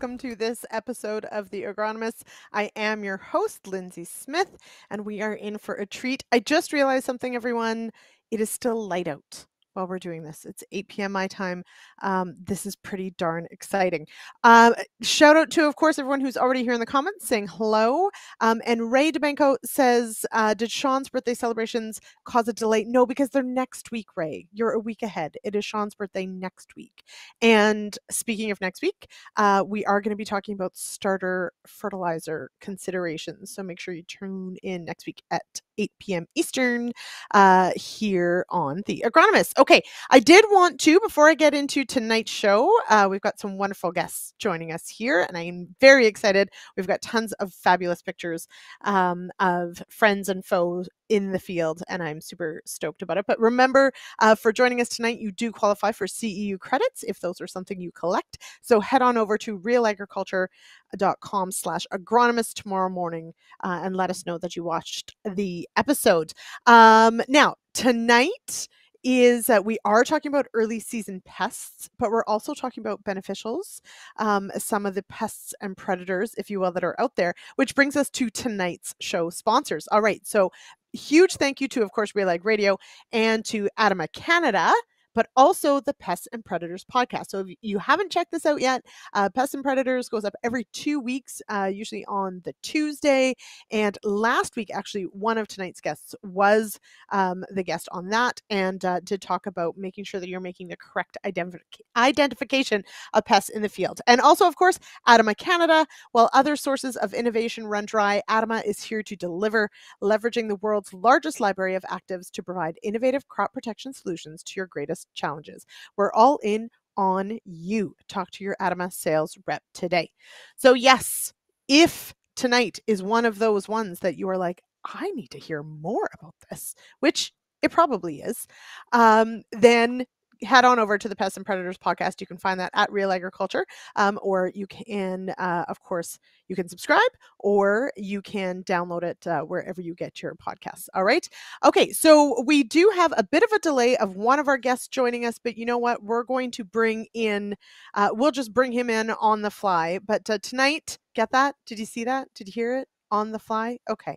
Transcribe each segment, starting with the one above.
welcome to this episode of The Agronomist. I am your host, Lyndsey Smith, and we are in for a treat. I just realized something, everyone. It is still light out while we're doing this. It's 8 p.m. my time. Um, this is pretty darn exciting. Um, shout out to, of course, everyone who's already here in the comments saying hello. Um, and Ray DeBanco says, uh, Did Sean's birthday celebrations cause a delay? No, because they're next week, Ray. You're a week ahead. It is Sean's birthday next week. And speaking of next week, uh, we are going to be talking about starter fertilizer considerations. So make sure you tune in next week at 8 p.m. Eastern uh, here on The Agronomist. Okay, I did want to, before I get into tonight's show, uh, we've got some wonderful guests joining us here, and I'm very excited. We've got tons of fabulous pictures um, of friends and foes in the field, and I'm super stoked about it. But remember, uh, for joining us tonight, you do qualify for CEU credits if those are something you collect. So head on over to realagriculture.com slash agronomist tomorrow morning uh, and let us know that you watched the episode. Um, now, tonight, is that we are talking about early season pests, but we're also talking about beneficials, um, some of the pests and predators, if you will, that are out there, which brings us to tonight's show sponsors. All right, so huge thank you to, of course, Real Ag Radio and to Adama Canada but also the Pests and Predators podcast. So if you haven't checked this out yet, uh, Pests and Predators goes up every two weeks, uh, usually on the Tuesday. And last week, actually, one of tonight's guests was um, the guest on that and uh, did talk about making sure that you're making the correct identif- identification of pests in the field. And also, of course, Adama Canada. While other sources of innovation run dry, Adama is here to deliver, leveraging the world's largest library of actives to provide innovative crop protection solutions to your greatest challenges. We're all in on you. Talk to your Adama sales rep today. So, yes, if tonight is one of those ones that you are like, I need to hear more about this, which it probably is, um, then head on over to the Pests and Predators podcast. You can find that at Real Agriculture, um, or you can, uh, of course, you can subscribe, or you can download it uh, wherever you get your podcasts. All right. Okay. So we do have a bit of a delay of one of our guests joining us, but you know what? We're going to bring in. Uh, we'll just bring him in on the fly. But uh, tonight, get that? Did you see that? Did you hear it? On the fly? Okay.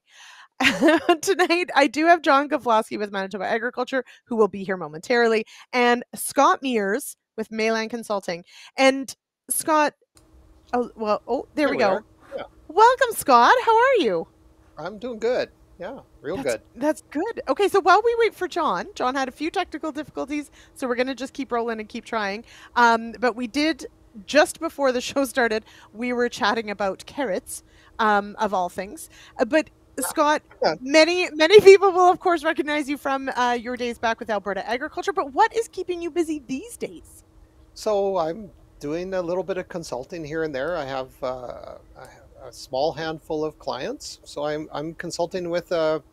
Tonight, I do have John Gavloski with Manitoba Agriculture, who will be here momentarily, and Scott Meers with Mayland Consulting. And Scott, oh, well, oh, there, there we, we go. Yeah. Welcome, Scott. How are you? I'm doing good. Yeah, real that's, good. That's good. Okay, so while we wait for John, John had a few technical difficulties, so we're going to just keep rolling and keep trying. Um, but we did just before the show started, we were chatting about carrots, um, of all things. Uh, but Scott, many many people will of course recognize you from uh, your days back with Alberta Agriculture. But what is keeping you busy these days? So I'm doing a little bit of consulting here and there. I have, uh, a small handful of clients, so I'm I'm consulting with a,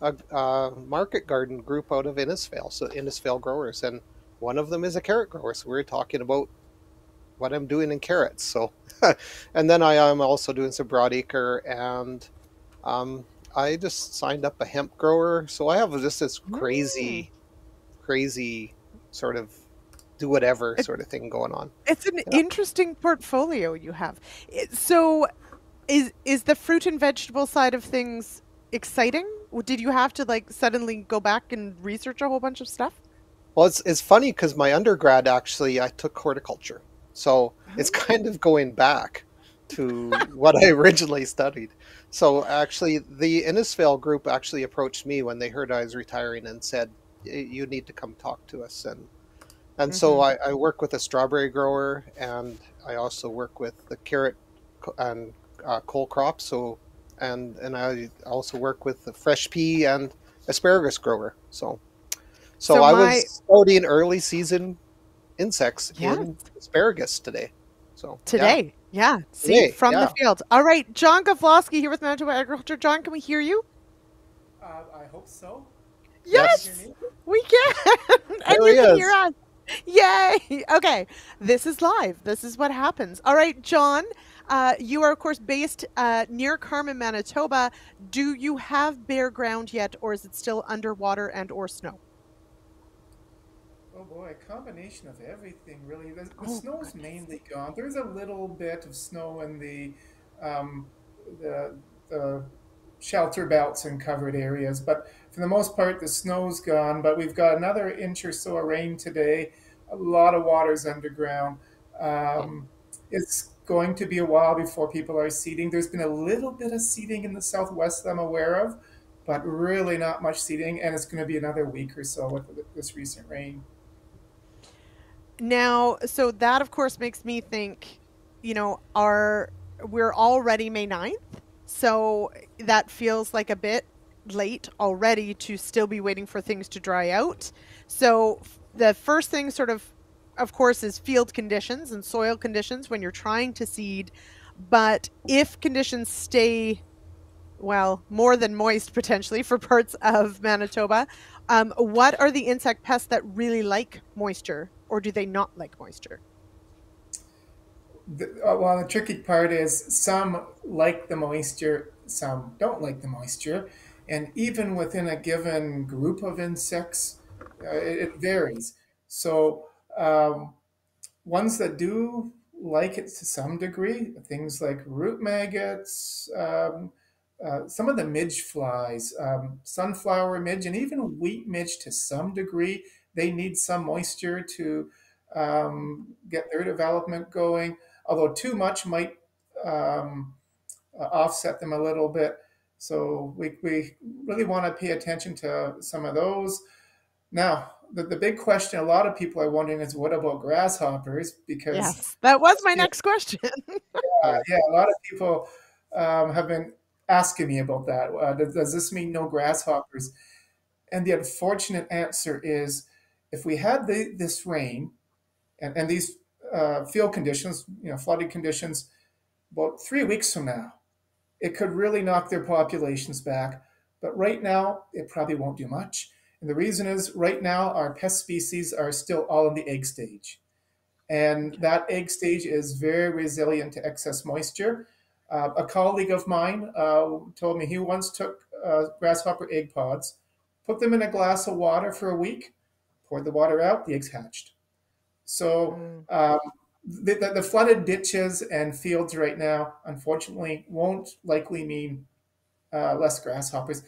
a, a, market garden group out of Innisfail, so Innisfail growers, and one of them is a carrot grower. So we are talking about what I'm doing in carrots. So, and then I am also doing some broadacre and um, I just signed up a hemp grower, so I have just this crazy, mm. crazy sort of do whatever it, sort of thing going on. It's an yeah. interesting portfolio you have. So, is is the fruit and vegetable side of things exciting? Did you have to like suddenly go back and research a whole bunch of stuff? Well, it's it's funny because my undergrad actually I took horticulture, so oh. it's kind of going back to what I originally studied. So actually, the Innisfail group actually approached me when they heard I was retiring and said, "You need to come talk to us." And and mm-hmm. so I, I, work with a strawberry grower, and I also work with the carrot and uh, cole crop. So and and I also work with the fresh pea and asparagus grower. So so, so I my... was studying early season insects yeah. in asparagus today. So today. Yeah. Yeah, see hey, from yeah. the field. All right, John Gavloski here with Manitoba Agriculture. John, can we hear you? Uh, I hope so. Yes, yes. we can, and you can is. hear us. Yay! Okay, this is live. This is what happens. All right, John. Uh, you are, of course, based uh, near Carman, Manitoba. Do you have bare ground yet, or is it still underwater and or snow? Oh boy, a combination of everything really. The, the Oh, snow's goodness. mainly gone. There's a little bit of snow in the um, the, the shelter belts and covered areas, but for the most part, the snow's gone. But we've got another inch or so of rain today. A lot of water's underground. Um, it's going to be a while before people are seeding. There's been a little bit of seeding in the southwest that I'm aware of, but really not much seeding, and it's going to be another week or so with this recent rain. Now, so that of course makes me think, you know, are we're already May 9th, so that feels like a bit late already to still be waiting for things to dry out. So the first thing sort of of course is field conditions and soil conditions when you're trying to seed, but if conditions stay well, more than moist potentially for parts of Manitoba. Um, what are the insect pests that really like moisture, or do they not like moisture? The, uh, well, the tricky part is some like the moisture, some don't like the moisture, and even within a given group of insects, uh, it, it varies. So, um, ones that do like it to some degree, things like root maggots, um, uh, some of the midge flies, um, sunflower midge, and even wheat midge to some degree, they need some moisture to um, get their development going. Although too much might um, uh, offset them a little bit. So we, we really want to pay attention to some of those. Now, the, the big question a lot of people are wondering is what about grasshoppers? Because Yes, that was my yeah, next question. yeah, a lot of people um, have been asking me about that. Uh, does, does this mean no grasshoppers? And the unfortunate answer is if we had the, this rain and, and these uh, field conditions, you know, flooding conditions, about three weeks from now, it could really knock their populations back. But right now, it probably won't do much. And the reason is right now, our pest species are still all in the egg stage. And that egg stage is very resilient to excess moisture. Uh, a colleague of mine uh, told me he once took uh, grasshopper egg pods, put them in a glass of water for a week, poured the water out, the eggs hatched. So Mm, um, the, the, the flooded ditches and fields right now, unfortunately, won't likely mean uh, less grasshoppers.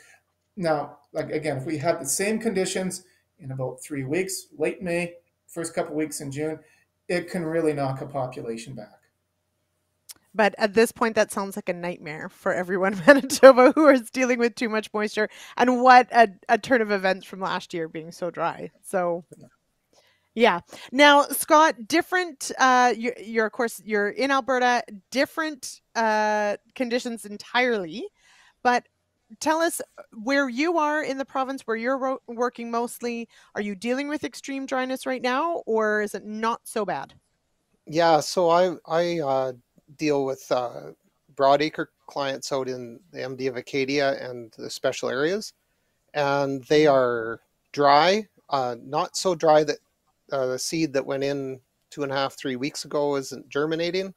Now, like again, if we had the same conditions in about three weeks, late May, first couple weeks in June, it can really knock a population back. But at this point, that sounds like a nightmare for everyone in Manitoba who is dealing with too much moisture. And what a, a turn of events from last year being so dry. So Yeah. Now, Scott, different. Uh, you're, you're of course you're in Alberta, different uh, conditions entirely. But tell us where you are in the province, where you're ro- working mostly. Are you dealing with extreme dryness right now, or is it not so bad? Yeah, so I I uh, deal with uh, broadacre clients out in the MD of Acadia and the special areas, and they are dry, uh, not so dry that uh, the seed that went in two and a half, three weeks ago isn't germinating,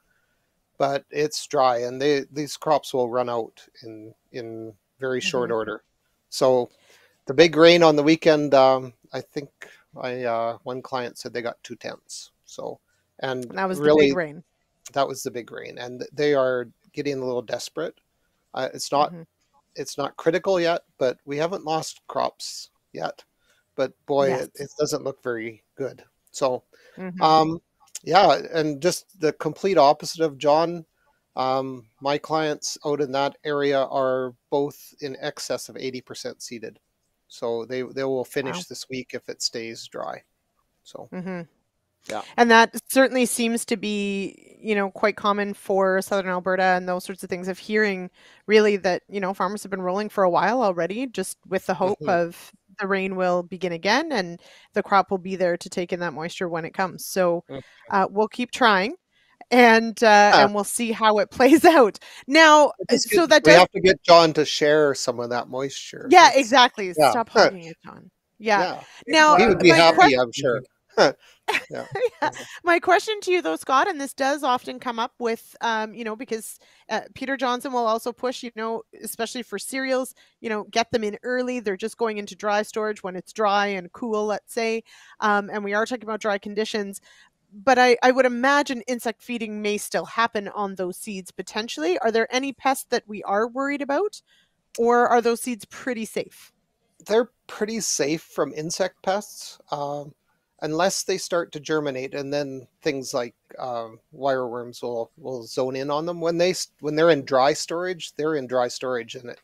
but it's dry, and they these crops will run out in in very short hmm order. So the big rain on the weekend, um, I think I uh, one client said they got two tenths. So and That was the big really rain. That was the big rain, and they are getting a little desperate. Uh, it's not hmm it's not critical yet, but we haven't lost crops yet. But boy, Yes. it, it doesn't look very good. So hmm um, yeah, and just the complete opposite of John. Um, my clients out in that area are both in excess of 80% seeded. So they they will finish Wow. this week if it stays dry. So hmm yeah. And that certainly seems to be, you know, quite common for southern Alberta and those sorts of things of hearing really that, you know, farmers have been rolling for a while already, just with the hope Mhm. of the rain will begin again and the crop will be there to take in that moisture when it comes. So Mhm. uh, we'll keep trying and uh, Yeah, and we'll see how it plays out. Now, so that we does, have to get John to share some of that moisture. yeah, exactly. yeah, Stop hogging it, John. Yeah. yeah. Now, He would be happy, question. I'm sure. yeah. yeah. My question to you, though, Scott, and this does often come up with, um, you know, because uh, Peter Johnson will also push, you know, especially for cereals, you know, get them in early. They're just going into dry storage when it's dry and cool, let's say. Um, and we are talking about dry conditions. But I, I would imagine insect feeding may still happen on those seeds potentially. Are there any pests that we are worried about? Or are those seeds pretty safe? They're pretty safe from insect pests. Um, unless they start to germinate, and then things like um, wireworms will will zone in on them when they when they're in dry storage. They're in dry storage, and it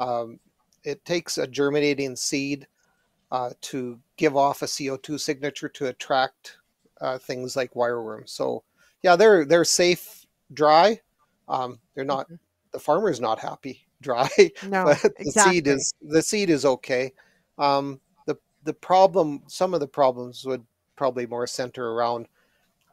um, it takes a germinating seed uh, to give off a CO2 signature to attract uh, things like wireworms. So yeah, they're they're safe dry. Um, they're not. Mm-hmm. The farmer's not happy dry, no, but the exactly. seed is the seed is okay. Um, the problem, some of the problems would probably more center around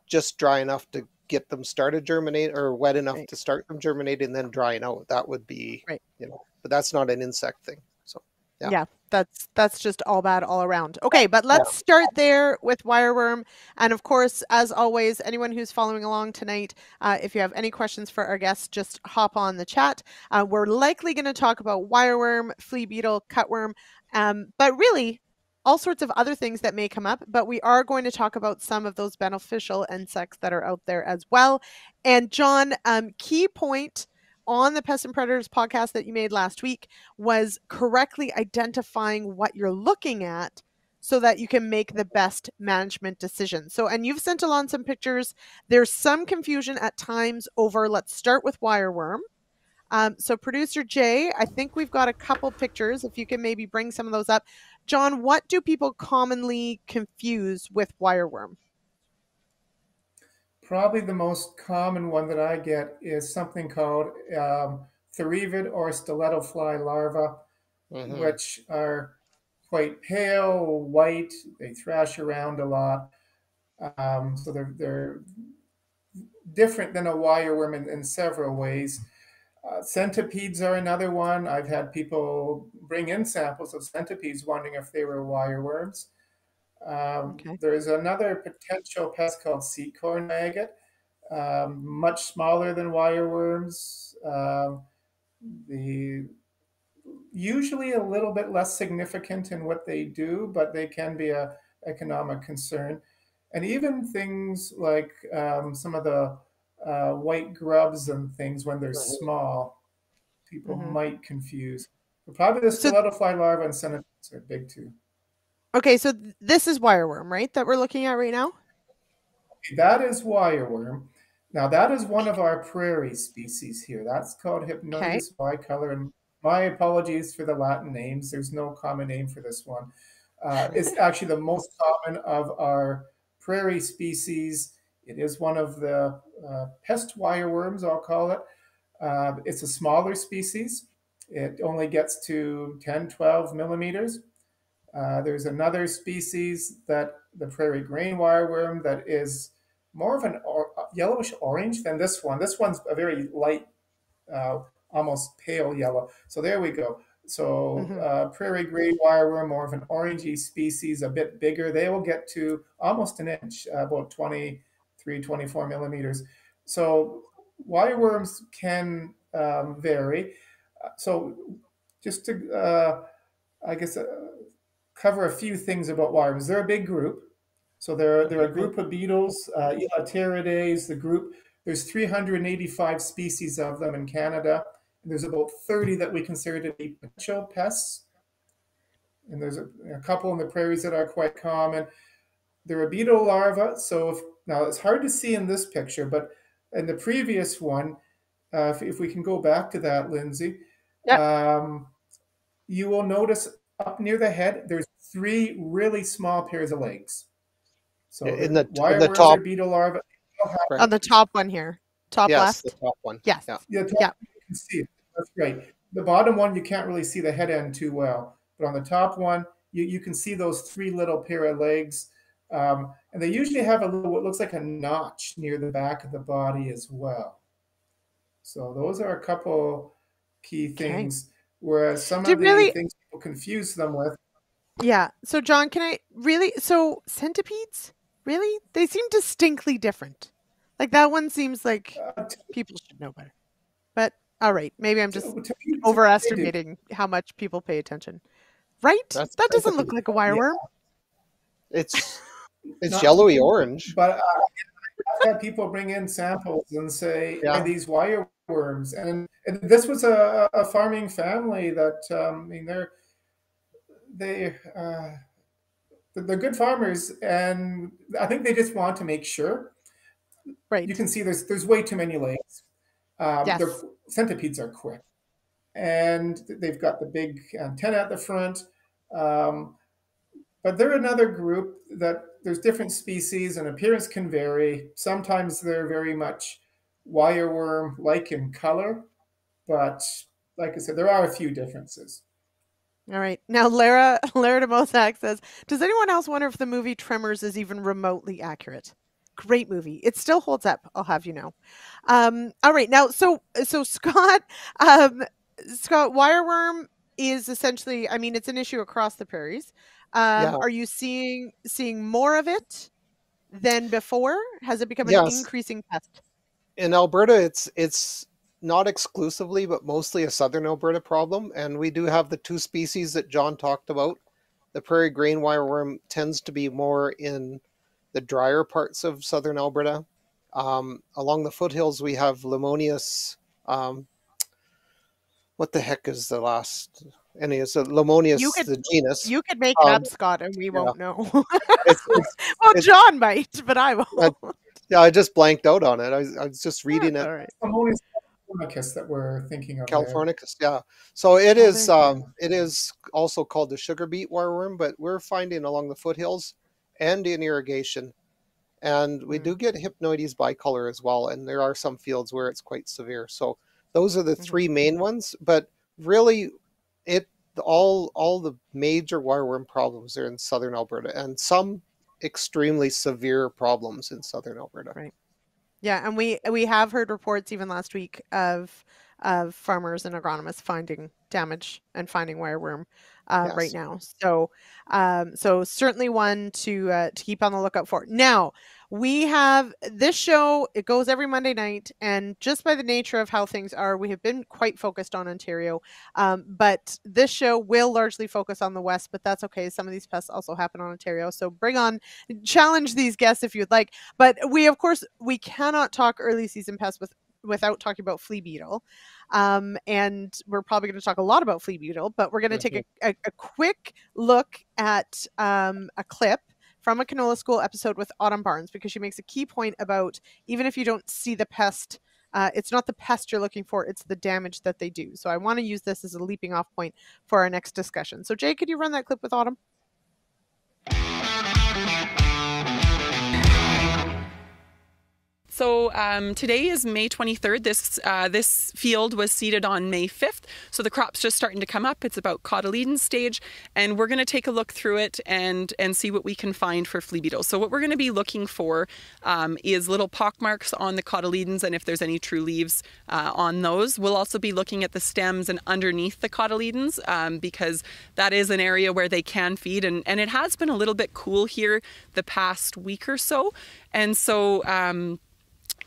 just dry enough to get them started germinate or wet enough right. to start them germinating and then drying out. That would be, right. you know, but that's not an insect thing. So, yeah. yeah that's that's just all bad all around. Okay, but let's start there with wireworm. And of course, as always, anyone who's following along tonight, uh, if you have any questions for our guests, just hop on the chat. Uh, we're likely going to talk about wireworm, flea beetle, cutworm, um, but really all sorts of other things that may come up, but we are going to talk about some of those beneficial insects that are out there as well. And John, um, key point on the Pest and Predators podcast that you made last week was correctly identifying what you're looking at so that you can make the best management decision. So, and you've sent along some pictures. There's some confusion at times over, let's start with wireworm. Um, so, producer Jay, I think we've got a couple pictures. If you can maybe bring some of those up. John, what do people commonly confuse with wireworm? Probably the most common one that I get is something called um, Therevid or stiletto fly larvae, mm-hmm. which are quite pale, white. They thrash around a lot. Um, so they're, they're different than a wireworm in, in several ways. Uh, centipedes are another one. I've had people bring in samples of centipedes wondering if they were wireworms. Um, okay. There is another potential pest called seed corn maggot, um, much smaller than wireworms. Um, the usually a little bit less significant in what they do, but they can be a economic concern. And even things like um, some of the uh, white grubs and things when they're small, people mm-hmm. might confuse. But probably the stiletto fly larvae and centipedes are big too. Okay, so th- this is wireworm, right? That we're looking at right now. That is wireworm. Now that is one of our prairie species here. That's called Hypnoidus okay. bicolor. And my apologies for the Latin names. There's no common name for this one. Uh, it's actually the most common of our prairie species. It is one of the uh, pest wireworms, I'll call it. Uh, it's a smaller species. It only gets to 10, 12 millimeters. Uh, there's another species that the prairie grain wireworm that is more of an or, yellowish orange than this one. This one's a very light, uh, almost pale yellow. So there we go. So mm-hmm. uh, prairie grain wireworm, more of an orangey species, a bit bigger. They will get to almost an inch, uh, about 20 324 millimeters. So wireworms can um, vary. So just to, uh, I guess, uh, cover a few things about wireworms. They're a big group. So they're, they're a group of beetles, uh, the group. There's 385 species of them in Canada. And there's about 30 that we consider to be potential pests. And there's a, a couple in the prairies that are quite common. They're a beetle larva. So if now it's hard to see in this picture, but in the previous one, uh, if, if, we can go back to that, Lyndsey, yep. um, you will notice up near the head, there's three really small pairs of legs. So in the, in the top beetle larva right. on the top one here, top yes, left, the top one. Yes, yeah, yeah, yeah. You can see it. That's right. The bottom one you can't really see the head end too well, but on the top one you, you can see those three little pair of legs. Um, and they usually have a little, what looks like a notch near the back of the body as well. So those are a couple key things. Okay. Whereas some Did of the really... things people confuse them with Yeah. So, John, can I really? So, centipedes, really? They seem distinctly different. Like that one seems like Uh, people should know better. But all right, maybe I'm just to, to me- to me, they do. overestimating how much people pay attention. Right? That's that doesn't look like a wireworm. It's it's Not- yellowy orange. But uh, I've had people bring in samples and say, Yeah. "Are these wire worms?" And, and this was a, a farming family that um, I mean they're they uh, they're good farmers, and I think they just want to make sure. Right. You can see there's there's way too many legs. Um, Yes. they're- Centipedes are quick, and they've got the big antenna at the front. Um, but they're another group that there's different species and appearance can vary. Sometimes they're very much wireworm like in color, but like I said, there are a few differences. All right. Now, Lara Lara de Mosac says, "Does anyone else wonder if the movie Tremors is even remotely accurate?" Great movie. It still holds up. I'll have you know. Um, all right. Now, so so Scott, um, Scott, wireworm is essentially. I mean, it's an issue across the prairies. Um, Yeah. Are you seeing seeing more of it than before? Has it become an increasing pest? in Alberta, it's it's not exclusively, but mostly a southern Alberta problem, and we do have the two species that John talked about. The prairie grain wireworm tends to be more in the drier parts of southern Alberta. Um, along the foothills, we have Limonius. Um, what the heck is the last? Any it's a Limonius You could- the genus? You could make it Um, up, Scott, and we won't know. It's- it's- well, it's- John might, but I won't. yeah, I just blanked out on it. I was, I was just reading it All right. Limonius californicus that we're thinking of. there. Californicus, yeah. So it Oh, is there you go. um it is also called the sugar beet wireworm, but we're finding along the foothills and in irrigation. And we Mm. do get hypnoidus bicolor as well, and there are some fields where it's quite severe. So those are the Mhm. three main ones, but really it all all the major wireworm problems are in southern Alberta and some extremely severe problems in southern Alberta. Right. Yeah, and we we have heard reports even last week of of farmers and agronomists finding damage and finding wireworm uh, right now. So um, so certainly one to uh, to keep on the lookout for. Now we have this show. It goes every Monday night, and just by the nature of how things are, we have been quite focused on Ontario. Um, but this show will largely focus on the West, but that's okay. Some of these pests also happen on Ontario. So bring on, challenge these guests if you'd like. But we, of course, we cannot talk early season pests with without talking about flea beetle. Um, and we're probably going to talk a lot about flea beetle, but we're going to take a, a, a quick look at um, a clip from a canola school episode with Autumn Barnes because she makes a key point about even if you don't see the pest. Uh, it's not the pest you're looking for, it's the damage that they do. So I want to use this as a leaping off point for our next discussion. So, Jay, could you run that clip with Autumn? So um, today is May 23rd. This uh, this field was seeded on May 5th. So the crop's just starting to come up. It's about cotyledon stage, and we're going to take a look through it and and see what we can find for flea beetles. So what we're going to be looking for um, is little pock marks on the cotyledons, and if there's any true leaves uh, on those. We'll also be looking at the stems and underneath the cotyledons um, because that is an area where they can feed, and and it has been a little bit cool here the past week or so, and so. Um,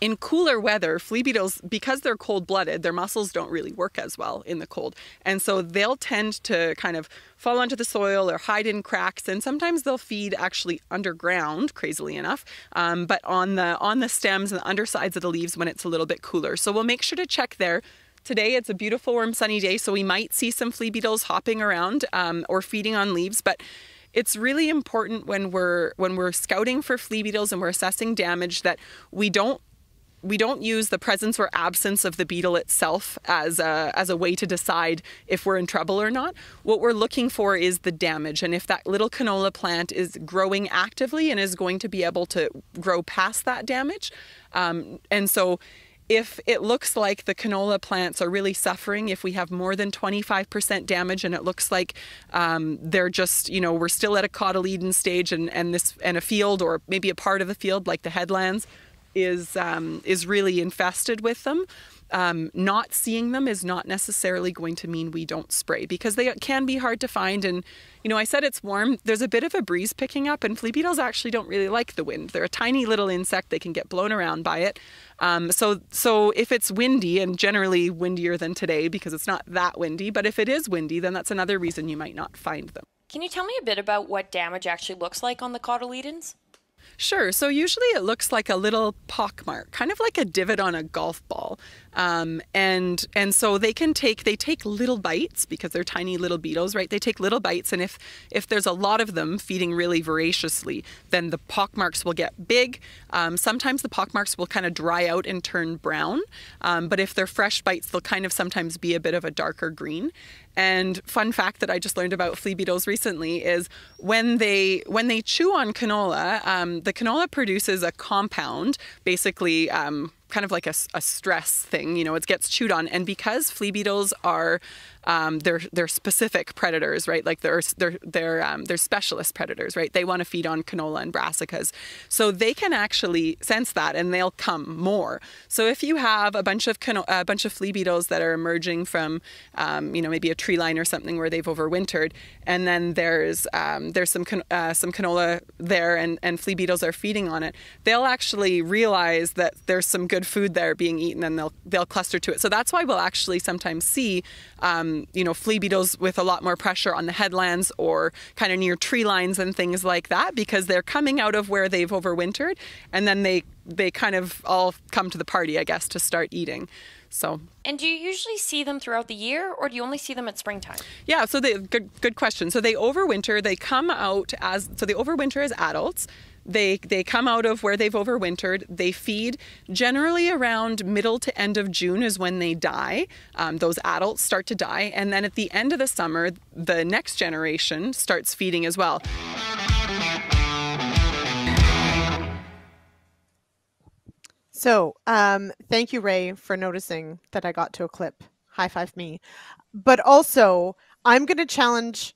in cooler weather, flea beetles, because they're cold blooded, their muscles don't really work as well in the cold. And so they'll tend to kind of fall onto the soil or hide in cracks. And sometimes they'll feed actually underground, crazily enough, um, but on the, on the stems and the undersides of the leaves when it's a little bit cooler. So we'll make sure to check there. Today it's a beautiful warm sunny day, so we might see some flea beetles hopping around um, or feeding on leaves, but it's really important when we're when we're scouting for flea beetles and we're assessing damage that we don't we don't use the presence or absence of the beetle itself as a, as a way to decide if we're in trouble or not. What we're looking for is the damage, and if that little canola plant is growing actively and is going to be able to grow past that damage. Um, and so, if it looks like the canola plants are really suffering, if we have more than 25% damage and it looks like um, they're just, you know, we're still at a cotyledon stage and, and this and a field or maybe a part of the field like the headlands, is um, is really infested with them, um, not seeing them is not necessarily going to mean we don't spray because they can be hard to find. And, you know, I said it's warm. There's a bit of a breeze picking up, and flea beetles actually don't really like the wind. They're a tiny little insect, they can get blown around by it. Um, so, so if it's windy, and generally windier than today because it's not that windy, but if it is windy, then that's another reason you might not find them. Can you tell me a bit about what damage actually looks like on the cotyledons? Sure. So usually it looks like a little pockmark, kind of like a divot on a golf ball. Um, and and so they can take they take little bites because they're tiny little beetles, right? They take little bites, and if if there's a lot of them feeding really voraciously, then the pock marks will get big. Um, sometimes the pock marks will kind of dry out and turn brown, um, but if they're fresh bites, they'll kind of sometimes be a bit of a darker green. And fun fact that I just learned about flea beetles recently is when they when they chew on canola, um, the canola produces a compound, basically um, kind of like a, a, stress thing. You know, it gets chewed on, and because flea beetles are um, they're they're specific predators, right? Like they're they're they're um, they're specialist predators, right? They want to feed on canola and brassicas, so they can actually sense that, and they'll come more. So if you have a bunch of cano- a bunch of flea beetles that are emerging from, um, you know, maybe a tree line or something where they've overwintered, and then there's um, there's some can- uh, some canola there, and and flea beetles are feeding on it, they'll actually realize that there's some good food there being eaten, and they'll they'll cluster to it. So that's why we'll actually sometimes see um, um, you know, flea beetles with a lot more pressure on the headlands or kind of near tree lines and things like that because they're coming out of where they've overwintered and then they they kind of all come to the party, I guess, to start eating. So. And do you usually see them throughout the year, or do you only see them at springtime? Yeah. So they good good question. So they overwinter. They come out as so they overwinter as adults. They they come out of where they've overwintered. They feed generally around middle to end of June is when they die. Um, those adults start to die, and then at the end of the summer, the next generation starts feeding as well. So, um, thank you, Ray, for noticing that I got to a clip. High five me. But also, I'm going to challenge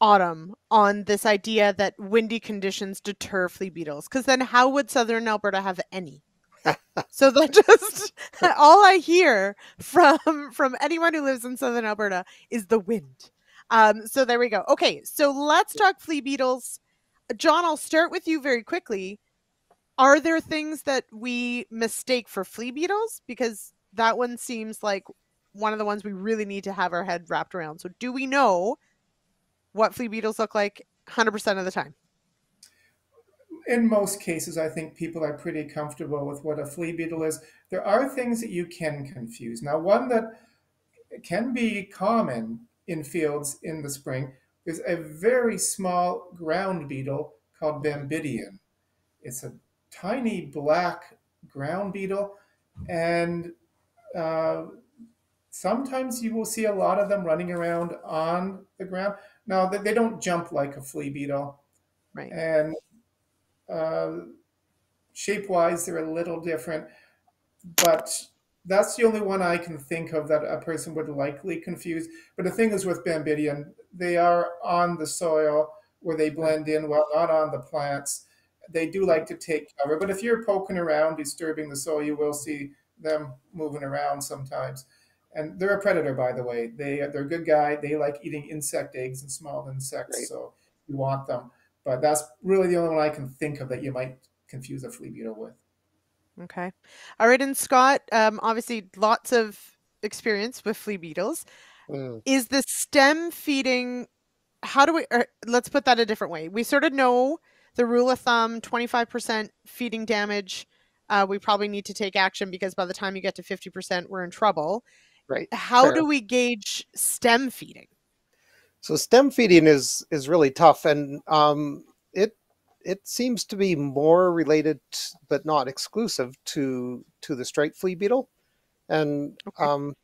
autumn on this idea that windy conditions deter flea beetles because then how would southern alberta have any? So that just all i hear from from anyone who lives in southern alberta is the wind. Um so there we go. Okay so let's talk flea beetles. John i'll start with you very quickly. Are there things that we mistake for flea beetles? Because that one seems like one of the ones we really need to have our head wrapped around. So do we know what flea beetles look like 100% of the time? In most cases, I think people are pretty comfortable with what a flea beetle is. There are things that you can confuse. Now, one that can be common in fields in the spring is a very small ground beetle called Bembidion. It's a tiny black ground beetle, and uh, sometimes you will see a lot of them running around on the ground. Now they don't jump like a flea beetle, right? And uh, shape-wise, they're a little different, but that's the only one I can think of that a person would likely confuse. But the thing is with Bembidion, they are on the soil where they blend in well, not on the plants. They do like to take cover, but if you're poking around, disturbing the soil, you will see them moving around sometimes and they're a predator, by the way. They they're a good guy. They like eating insect eggs and small insects, right. so you want them. But that's really the only one I can think of that you might confuse a flea beetle with. Okay, all right. And Scott, um, obviously, lots of experience with flea beetles. Mm. Is the stem feeding? How do we? Or, let's put that a different way. We sort of know the rule of thumb: twenty-five percent feeding damage. Uh, we probably need to take action because by the time you get to 50%, we're in trouble. Right. How Fair. do we gauge stem feeding? So stem feeding is is really tough, and um, it it seems to be more related, but not exclusive to to the striped flea beetle, and okay. um,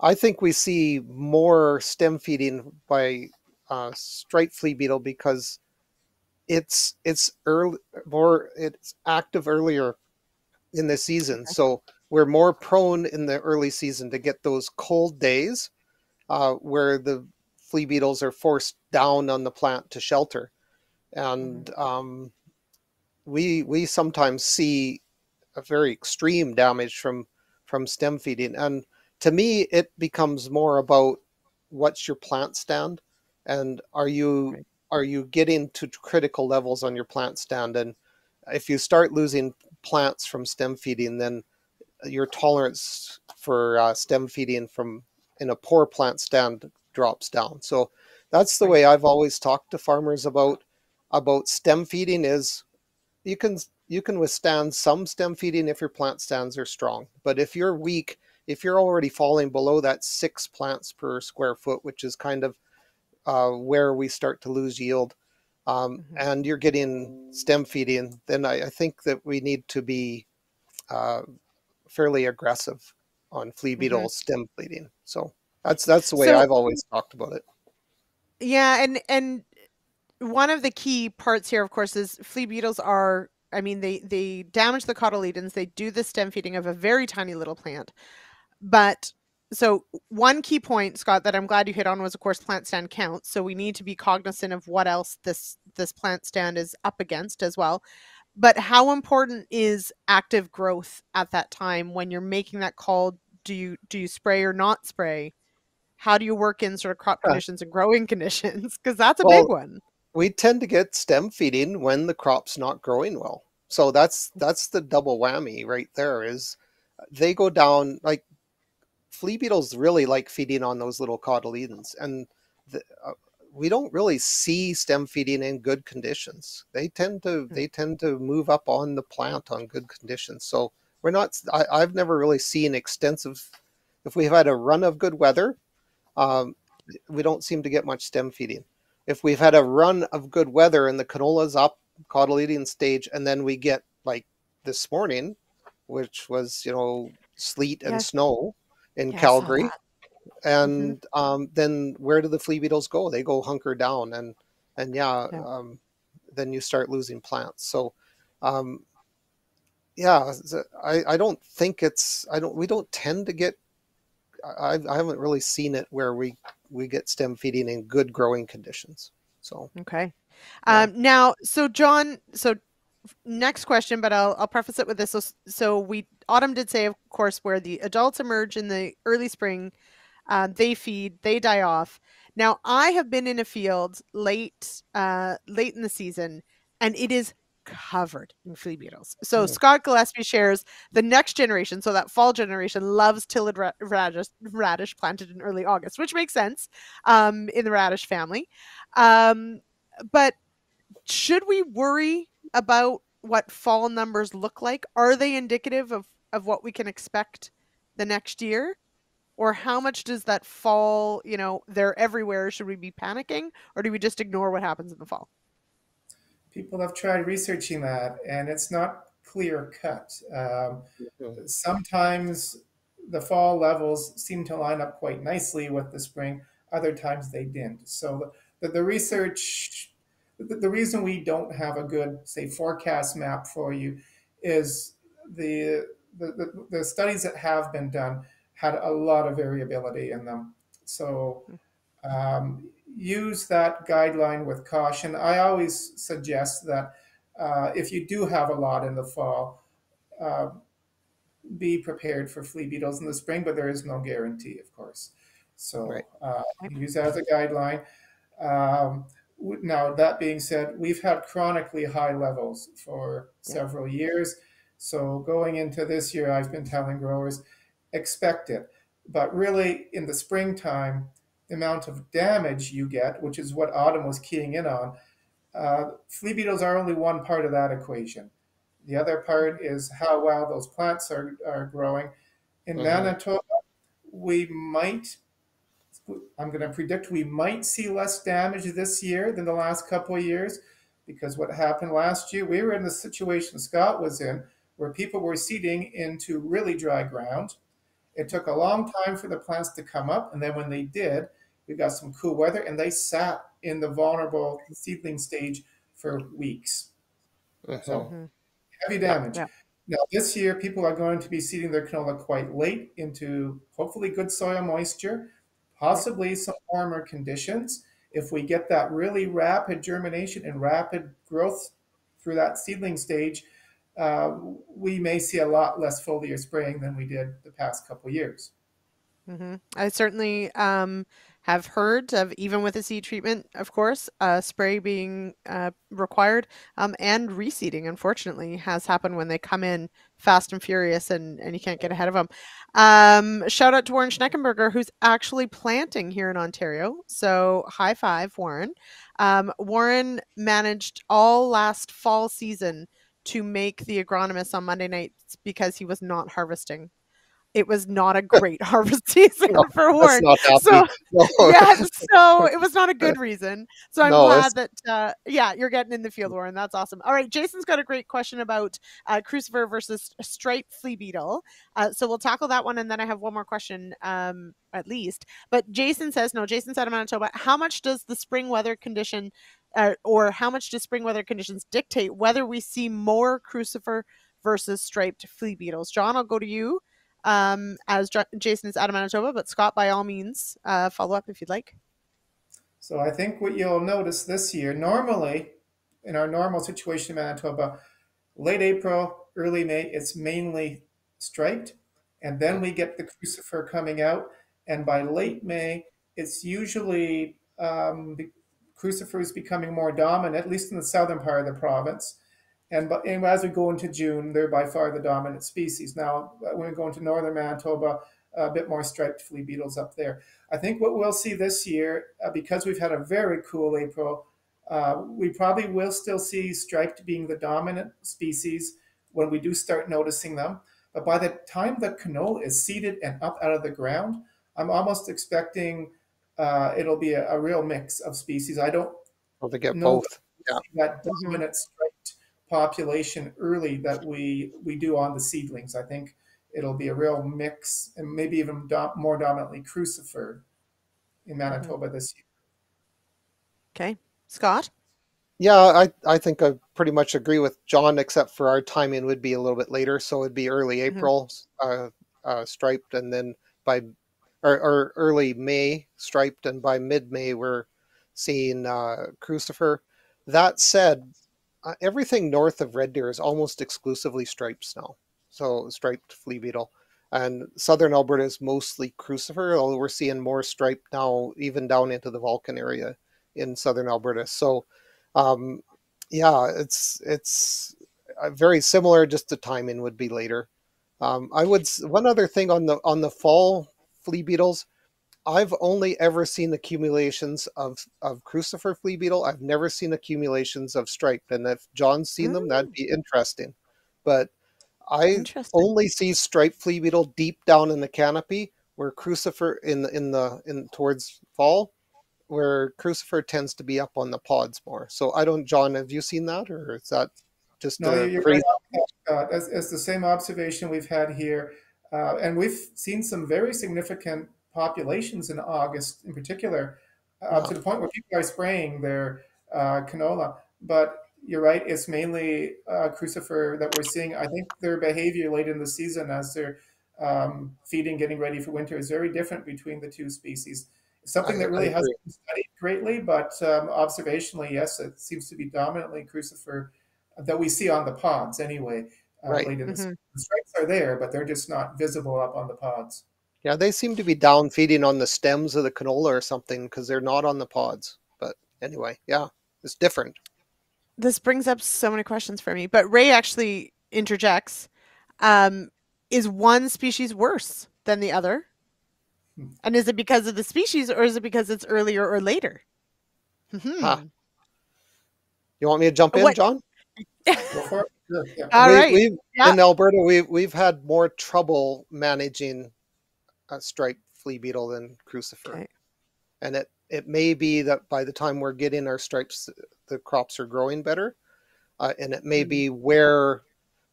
I think we see more stem feeding by uh, striped flea beetle because it's it's early more it's active earlier in the season. Okay. So we're more prone in the early season to get those cold days uh, where the flea beetles are forced down on the plant to shelter. And mm. um, we, we sometimes see a very extreme damage from from stem feeding. And to me, it becomes more about what's your plant stand, and are you Right. are you getting to critical levels on your plant stand? And if you start losing plants from stem feeding, then your tolerance for uh, stem feeding from in a poor plant stand drops down. So that's the way I've always talked to farmers about about stem feeding is you can you can withstand some stem feeding if your plant stands are strong. But if you're weak, if you're already falling below that six plants per square foot, which is kind of uh, where we start to lose yield, um, Mhm. and you're getting stem feeding, then I, I think that we need to be uh, fairly aggressive on flea Mhm. beetle stem feeding. So that's that's the way So- I've always talked about it. Yeah, and and one of the key parts here, of course, is flea beetles are. I mean, they they damage the cotyledons. They do the stem feeding of a very tiny little plant. But so one key point, Scott, that I'm glad you hit on was, of course, plant stand count. So we need to be cognizant of what else this this plant stand is up against as well. But how important is active growth at that time when you're making that call? Do you do you spray or not spray? How do you work in sort of crop conditions and growing conditions? Because that's a Well, big one. we tend to get stem feeding when the crop's not growing well. So that's that's the double whammy right there is they go down like flea beetles really like feeding on those little cotyledons and the, uh, we don't really see stem feeding in good conditions. They tend to they tend to move up on the plant on good conditions. So we're not I, I've never really seen extensive if we've had a run of good weather, um, we don't seem to get much stem feeding if we've had a run of good weather and the canola's up cotyledon stage and then we get like this morning which was you know sleet and Yes. snow in Yeah, I saw calgary that. and um, then where do the flea beetles go they go hunker down and and yeah, Yeah. Um, then you start losing plants so um, yeah I, I don't think it's i don't we don't tend to get I, I haven't really seen it where we we get stem feeding in good growing conditions so Okay. Yeah. Um, now, so John, so next question, but I'll I'll preface it with this. So, so we Autumn did say, of course, where the adults emerge in the early spring, uh, they feed, they die off. Now, I have been in a field late, uh, late in the season, and it is covered in flea beetles. So Mm. Scott Gillespie shares the next generation, so that fall generation loves tilled ra- radish, radish planted in early August, which makes sense um, in the radish family. Um, but should we worry about what fall numbers look like? Are they indicative of, of what we can expect the next year? Or how much does that fall, you know, they're everywhere? Should we be panicking or do we just ignore what happens in the fall? People have tried researching that, and it's not clear cut. Um, sometimes the fall levels seem to line up quite nicely with the spring. Other times they didn't. So the, the research, the, the reason we don't have a good, say, forecast map for you is the, the, the, the studies that have been done had a lot of variability in them. So um, use that guideline with caution. I always suggest that uh, if you do have a lot in the fall, uh, be prepared for flea beetles in the spring, but there is no guarantee, of course. So Right. uh, use that as a guideline. Um, now, that being said, we've had chronically high levels for Yeah. several years. So going into this year, I've been telling growers, expect it. But really, in the springtime, the amount of damage you get, which is what Autumn was keying in on, uh, flea beetles are only one part of that equation. The other part is how well those plants are, are growing. In Mhm. Manitoba, we might, I'm going to predict we might see less damage this year than the last couple of years because what happened last year, we were in the situation Scott was in where people were seeding into really dry ground. It took a long time for the plants to come up, and then when they did, we got some cool weather and they sat in the vulnerable seedling stage for weeks. Mhm. So Mhm. heavy damage. yeah. Now, this year, people are going to be seeding their canola quite late into hopefully good soil moisture, possibly some warmer conditions. If we get that really rapid germination and rapid growth through that seedling stage, uh, we may see a lot less foliar spraying than we did the past couple years. Mm-hmm. I certainly um, have heard of even with a seed treatment, of course, uh, spray being uh, required, um, and reseeding. Unfortunately, has happened when they come in fast and furious, and and you can't get ahead of them. Um, shout out to Warren Schneckenberger, who's actually planting here in Ontario. So high five, Warren. Um, Warren managed all last fall season to make the agronomist on Monday nights because he was not harvesting it was not a great harvest season no, for Warren. So no. yeah, so it was not a good reason. So I'm no, glad that uh, yeah, you're getting in the field, Warren. That's awesome. All right, Jason's got a great question about uh, crucifer versus striped flea beetle. Uh, so we'll tackle that one, and then I have one more question, um, at least. But Jason says no. Jason said in Manitoba, how much does the spring weather condition, uh, or how much do spring weather conditions dictate whether we see more crucifer versus striped flea beetles? John, I'll go to you um, as J- Jason is out of Manitoba, but Scott, by all means, uh, follow up if you'd like. So I think what you'll notice this year, normally in our normal situation in Manitoba, late April, early May, it's mainly striped. And then we get the crucifer coming out. And by late May, it's usually um, crucifer is becoming more dominant, at least in the southern part of the province. And, and as we go into June, they're by far the dominant species. Now, uh, when we go into northern Manitoba, a bit more striped flea beetles up there. I think what we'll see this year, uh, because we've had a very cool April, uh, we probably will still see striped being the dominant species when we do start noticing them. But by the time the canola is seeded and up out of the ground, I'm almost expecting uh, it'll be a, a, real mix of species. I don't. Well, they get both. Yeah. That dominant striped population early that we we do on the seedlings. I think it'll be a real mix and maybe even do, more dominantly crucifer in Manitoba mm-hmm. this year. Okay, Scott. Yeah, I, I think I pretty much agree with John, except for our timing would be a little bit later. So it'd be early mm-hmm. April, mm-hmm. uh, uh, striped, and then by or, or, early May striped, and by mid May we're seeing uh, crucifer. That said, uh, everything north of Red Deer is almost exclusively striped snow. So striped flea beetle. And southern Alberta is mostly crucifer, although we're seeing more striped now, even down into the Vulcan area in southern Alberta. So, um, yeah, it's it's uh, very similar. Just the timing would be later. Um, I would one other thing on the on the fall flea beetles. I've only ever seen accumulations of, of crucifer flea beetle. I've never seen accumulations of striped. And if John's seen mm. them, that'd mm. be interesting. But I only see striped flea beetle deep down in the canopy, where crucifer in the in the in towards fall, where crucifer tends to be up on the pods more. So I don't, John, have you seen that, or is that just no? You're right. Uh, it's, it's the same observation we've had here, uh, and we've seen some very significant populations in August, in particular, uh, wow. to the point where people are spraying their uh, canola. But you're right; it's mainly uh, crucifer that we're seeing. I think their behavior late in the season, as they're um, feeding, getting ready for winter, is very different between the two species. It's something that really hasn't been studied greatly, but um, observationally, yes, it seems to be dominantly crucifer that we see on the pods anyway. Uh, right. Late in the, mm-hmm. the stripes are there, but they're just not visible up on the pods. Yeah, they seem to be down feeding on the stems of the canola or something because they're not on the pods. But anyway, yeah, it's different. This brings up so many questions for me. But Ray actually interjects um, Is one species worse than the other? Hmm. And is it because of the species or is it because it's earlier or later? Hmm. Huh. You want me to jump in, what? John? Yeah. All we, right. yeah. In Alberta, we've, we've had more trouble managing a striped flea beetle than crucifer. Okay. And it, it may be that by the time we're getting our stripes, the crops are growing better. Uh, and it may mm-hmm. be where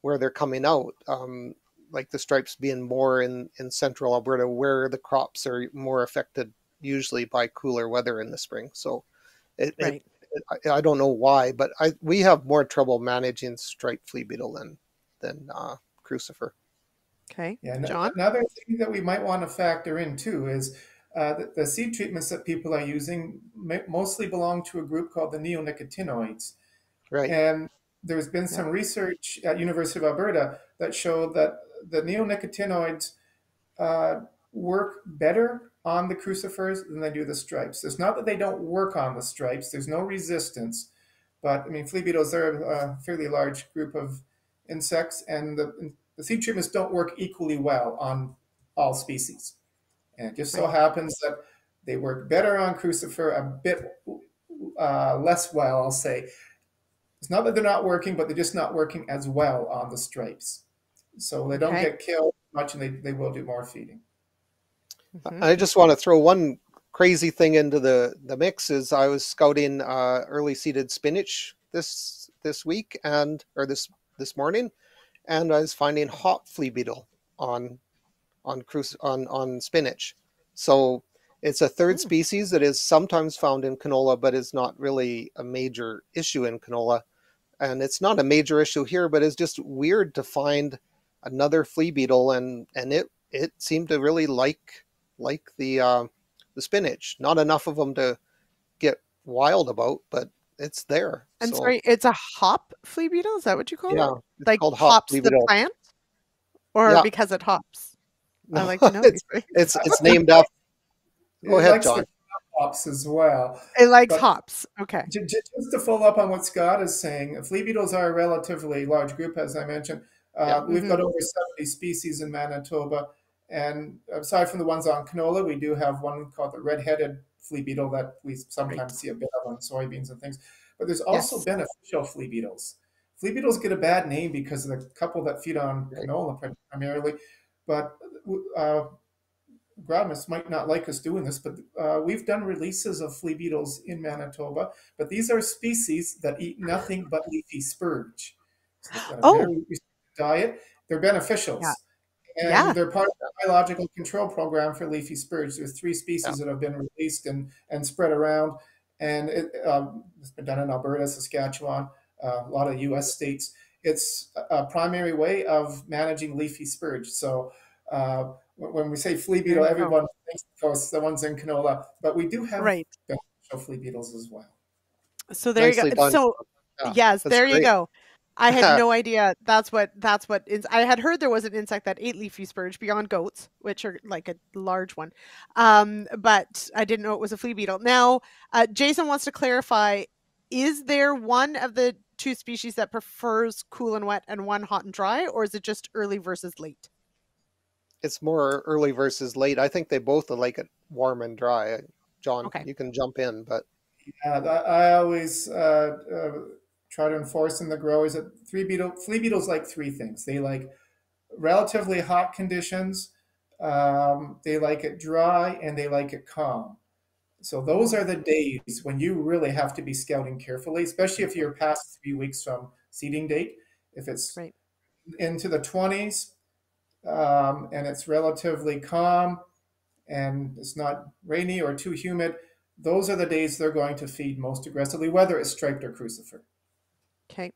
where they're coming out, um, like the stripes being more in, in central Alberta, where the crops are more affected usually by cooler weather in the spring. So it, right. it I, I, don't know why, but I we have more trouble managing striped flea beetle than than uh, crucifer. Okay. Yeah. John? Another thing that we might want to factor in too is uh, the, the, seed treatments that people are using mostly belong to a group called the neonicotinoids. Right. And there's been some research at University of Alberta that showed that the neonicotinoids uh, work better on the crucifers than they do the stripes. It's not that they don't work on the stripes. There's no resistance, but I mean, flea beetles are a fairly large group of insects, and the, the seed treatments don't work equally well on all species. And it just so happens that they work better on crucifer, a bit uh, less well, I'll say. It's not that they're not working, but they're just not working as well on the stripes. So they don't Okay. get killed much, and they, they will do more feeding. Mhm. I just want to throw one crazy thing into the the mix. Is I was scouting uh, early seeded spinach this this week and or this this morning, and I was finding hop flea beetle on on cruci- on on spinach. So it's a third Hmm. species that is sometimes found in canola, but is not really a major issue in canola. And it's not a major issue here, but it's just weird to find another flea beetle, and and it it seemed to really like like the uh, the spinach. Not enough of them to get wild about, but it's there. And So, sorry, it's a hop flea beetle. Is that what you call yeah, it? it's Like called hop hops flea the beetle. plant, or Yeah. because it hops? I like to know it's it's it's named after. Go It ahead, likes John. hops as well. It likes But- hops. Okay. J- j- Just to follow up on what Scott is saying, flea beetles are a relatively large group, as I mentioned. Uh, Yeah. We've Mm-hmm. got over 70 species in Manitoba. And aside from the ones on canola, we do have one called the red-headed flea beetle that we sometimes see a bit of on soybeans and things. But there's also Yes. beneficial flea beetles. Flea beetles get a bad name because of the couple that feed on Right. canola primarily. But uh, agronomists might not like us doing this, but uh, we've done releases of flea beetles in Manitoba. But these are species that eat nothing but leafy spurge. So they've got a Oh. very diet. They're beneficials. Yeah. And Yeah. they're part of the biological control program for leafy spurge. There's three species that have been released and, and spread around. And it, um, it's been done in Alberta, Saskatchewan, uh, a lot of U.S. states. It's a primary way of managing leafy spurge. So uh, when we say flea beetle, There you go. everyone thinks, of course, the ones in canola, but we do have Right. beneficial flea beetles as well. So there Nicely you go. done. So Yeah, yes, there you go. I had no idea that's what that's what is. I had heard there was an insect that ate leafy spurge beyond goats, which are like a large one, um, but I didn't know it was a flea beetle. Now, uh, Jason wants to clarify: Is there one of the two species that prefers cool and wet, and one hot and dry, or is it just early versus late? It's more early versus late. I think they both like it warm and dry. John, Okay. you can jump in, but yeah, th- I always uh, uh, try to enforce in the growers that three beetle, flea beetles like three things. They like relatively hot conditions, um, they like it dry, and they like it calm. So those are the days when you really have to be scouting carefully, especially if you're past three weeks from seeding date. If it's Right. into the 20s um, and it's relatively calm and it's not rainy or too humid, those are the days they're going to feed most aggressively, whether it's striped or crucifer. Okay.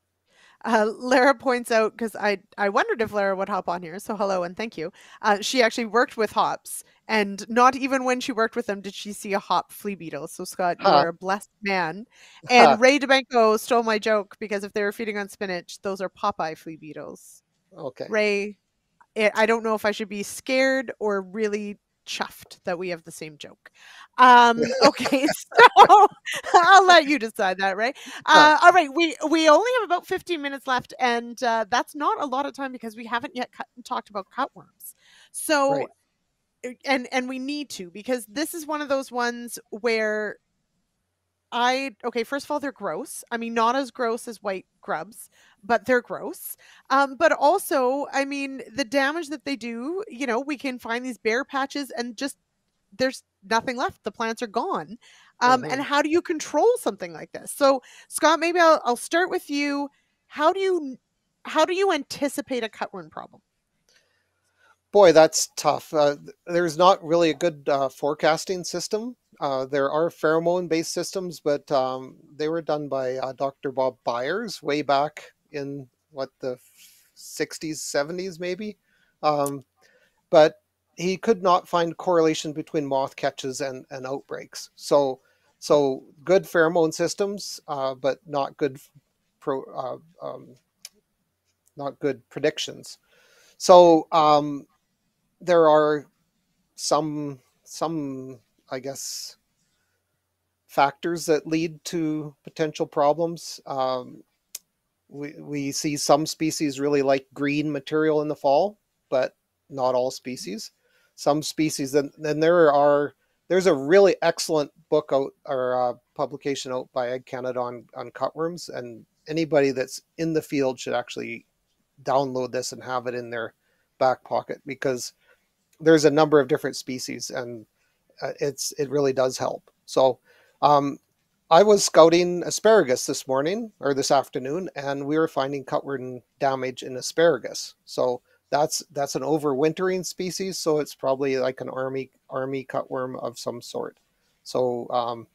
Uh, Lara points out because I I wondered if Lara would hop on here. So hello and thank you. Uh, she actually worked with hops, and not even when she worked with them did she see a hop flea beetle. So Scott, you are a blessed man. And Huh. Ray DeBanco stole my joke because if they were feeding on spinach, those are Popeye flea beetles. okay. Ray, it, I don't know if I should be scared or really chuffed that we have the same joke. Um, okay, so I'll let you decide that, right? Uh, all right, we we only have about 15 minutes left, and uh, that's not a lot of time because we haven't yet cut, talked about cutworms. So, Right. and and we need to because this is one of those ones where I okay. First of all, they're gross. I mean, not as gross as white grubs, but they're gross. Um, but also, I mean, the damage that they do. You know, we can find these bare patches and just there's nothing left. The plants are gone. Um, Mhm. And how do you control something like this? So, Scott, maybe I'll, I'll start with you. How do you how do you anticipate a cutworm problem? Boy, that's tough. Uh, there's not really a good uh, forecasting system. Uh, there are pheromone-based systems, but um, they were done by uh, Dr. Bob Byers way back in what the 60s, 70s, maybe. Um, but he could not find correlation between moth catches and, and outbreaks. So, so good pheromone systems, uh, but not good pro, uh, um, not good predictions. So um, there are some some I guess factors that lead to potential problems. Um, we, we see some species really like green material in the fall, but not all species. Some species, and then there are there's a really excellent book out or uh, publication out by Ag Canada on on cutworms, and anybody that's in the field should actually download this and have it in their back pocket because there's a number of different species and it's it really does help. So um, I was scouting asparagus this morning or this afternoon, and we were finding cutworm damage in asparagus. So that's that's an overwintering species, so it's probably like an army army cutworm of some sort. So um,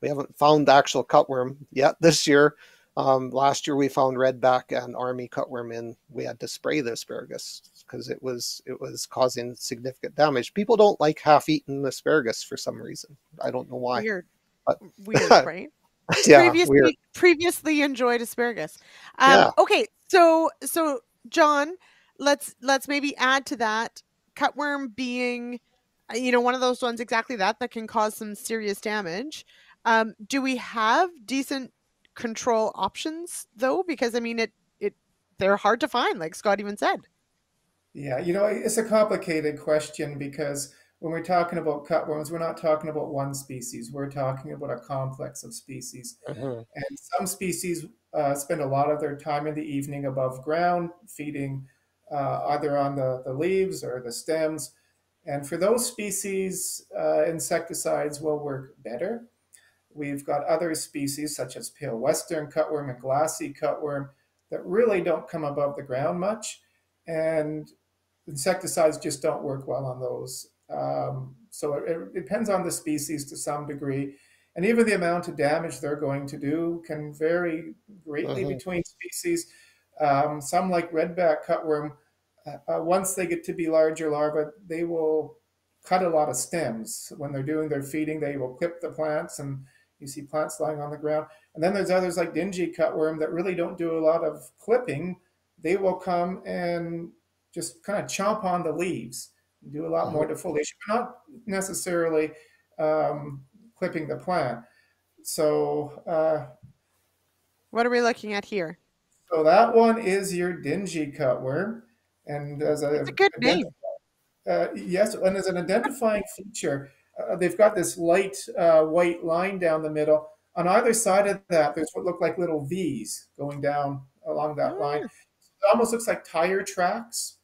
we haven't found the actual cutworm yet this year. Um, last year we found redback and army cutworm, and we had to spray the asparagus because it was it was causing significant damage. People don't like half-eaten asparagus for some reason. I don't know why. Weird. But- Weird, right? yeah, previously weird. previously enjoyed asparagus. Um, Yeah. Okay, so so John, let's let's maybe add to that cutworm being, you know, one of those ones exactly that that can cause some serious damage. Um, do we have decent control options though? Because I mean, it it they're hard to find, like Scott even said. Yeah, you know, it's a complicated question because when we're talking about cutworms, we're not talking about one species. We're talking about a complex of species. Mhm. And some species uh, spend a lot of their time in the evening above ground, feeding uh, either on the, the leaves or the stems. And for those species, uh, insecticides will work better. We've got other species such as pale western cutworm and glassy cutworm that really don't come above the ground much. And insecticides just don't work well on those. Um, so it, it depends on the species to some degree. And even the amount of damage they're going to do can vary greatly Mhm. between species. Um, some, like redback cutworm, uh, uh, once they get to be larger larvae, they will cut a lot of stems. When they're doing their feeding, they will clip the plants, and you see plants lying on the ground. And then there's others like dingy cutworm that really don't do a lot of clipping. They will come and just kind of chomp on the leaves, do a lot more defoliation, but not necessarily um, clipping the plant. So, uh, What are we looking at here? so that one is your dingy cutworm, and as a, It's a good name. Uh, yes, and as an identifying feature, uh, they've got this light uh, white line down the middle. On either side of that, there's what look like little V's going down along that line. It almost looks like tire tracks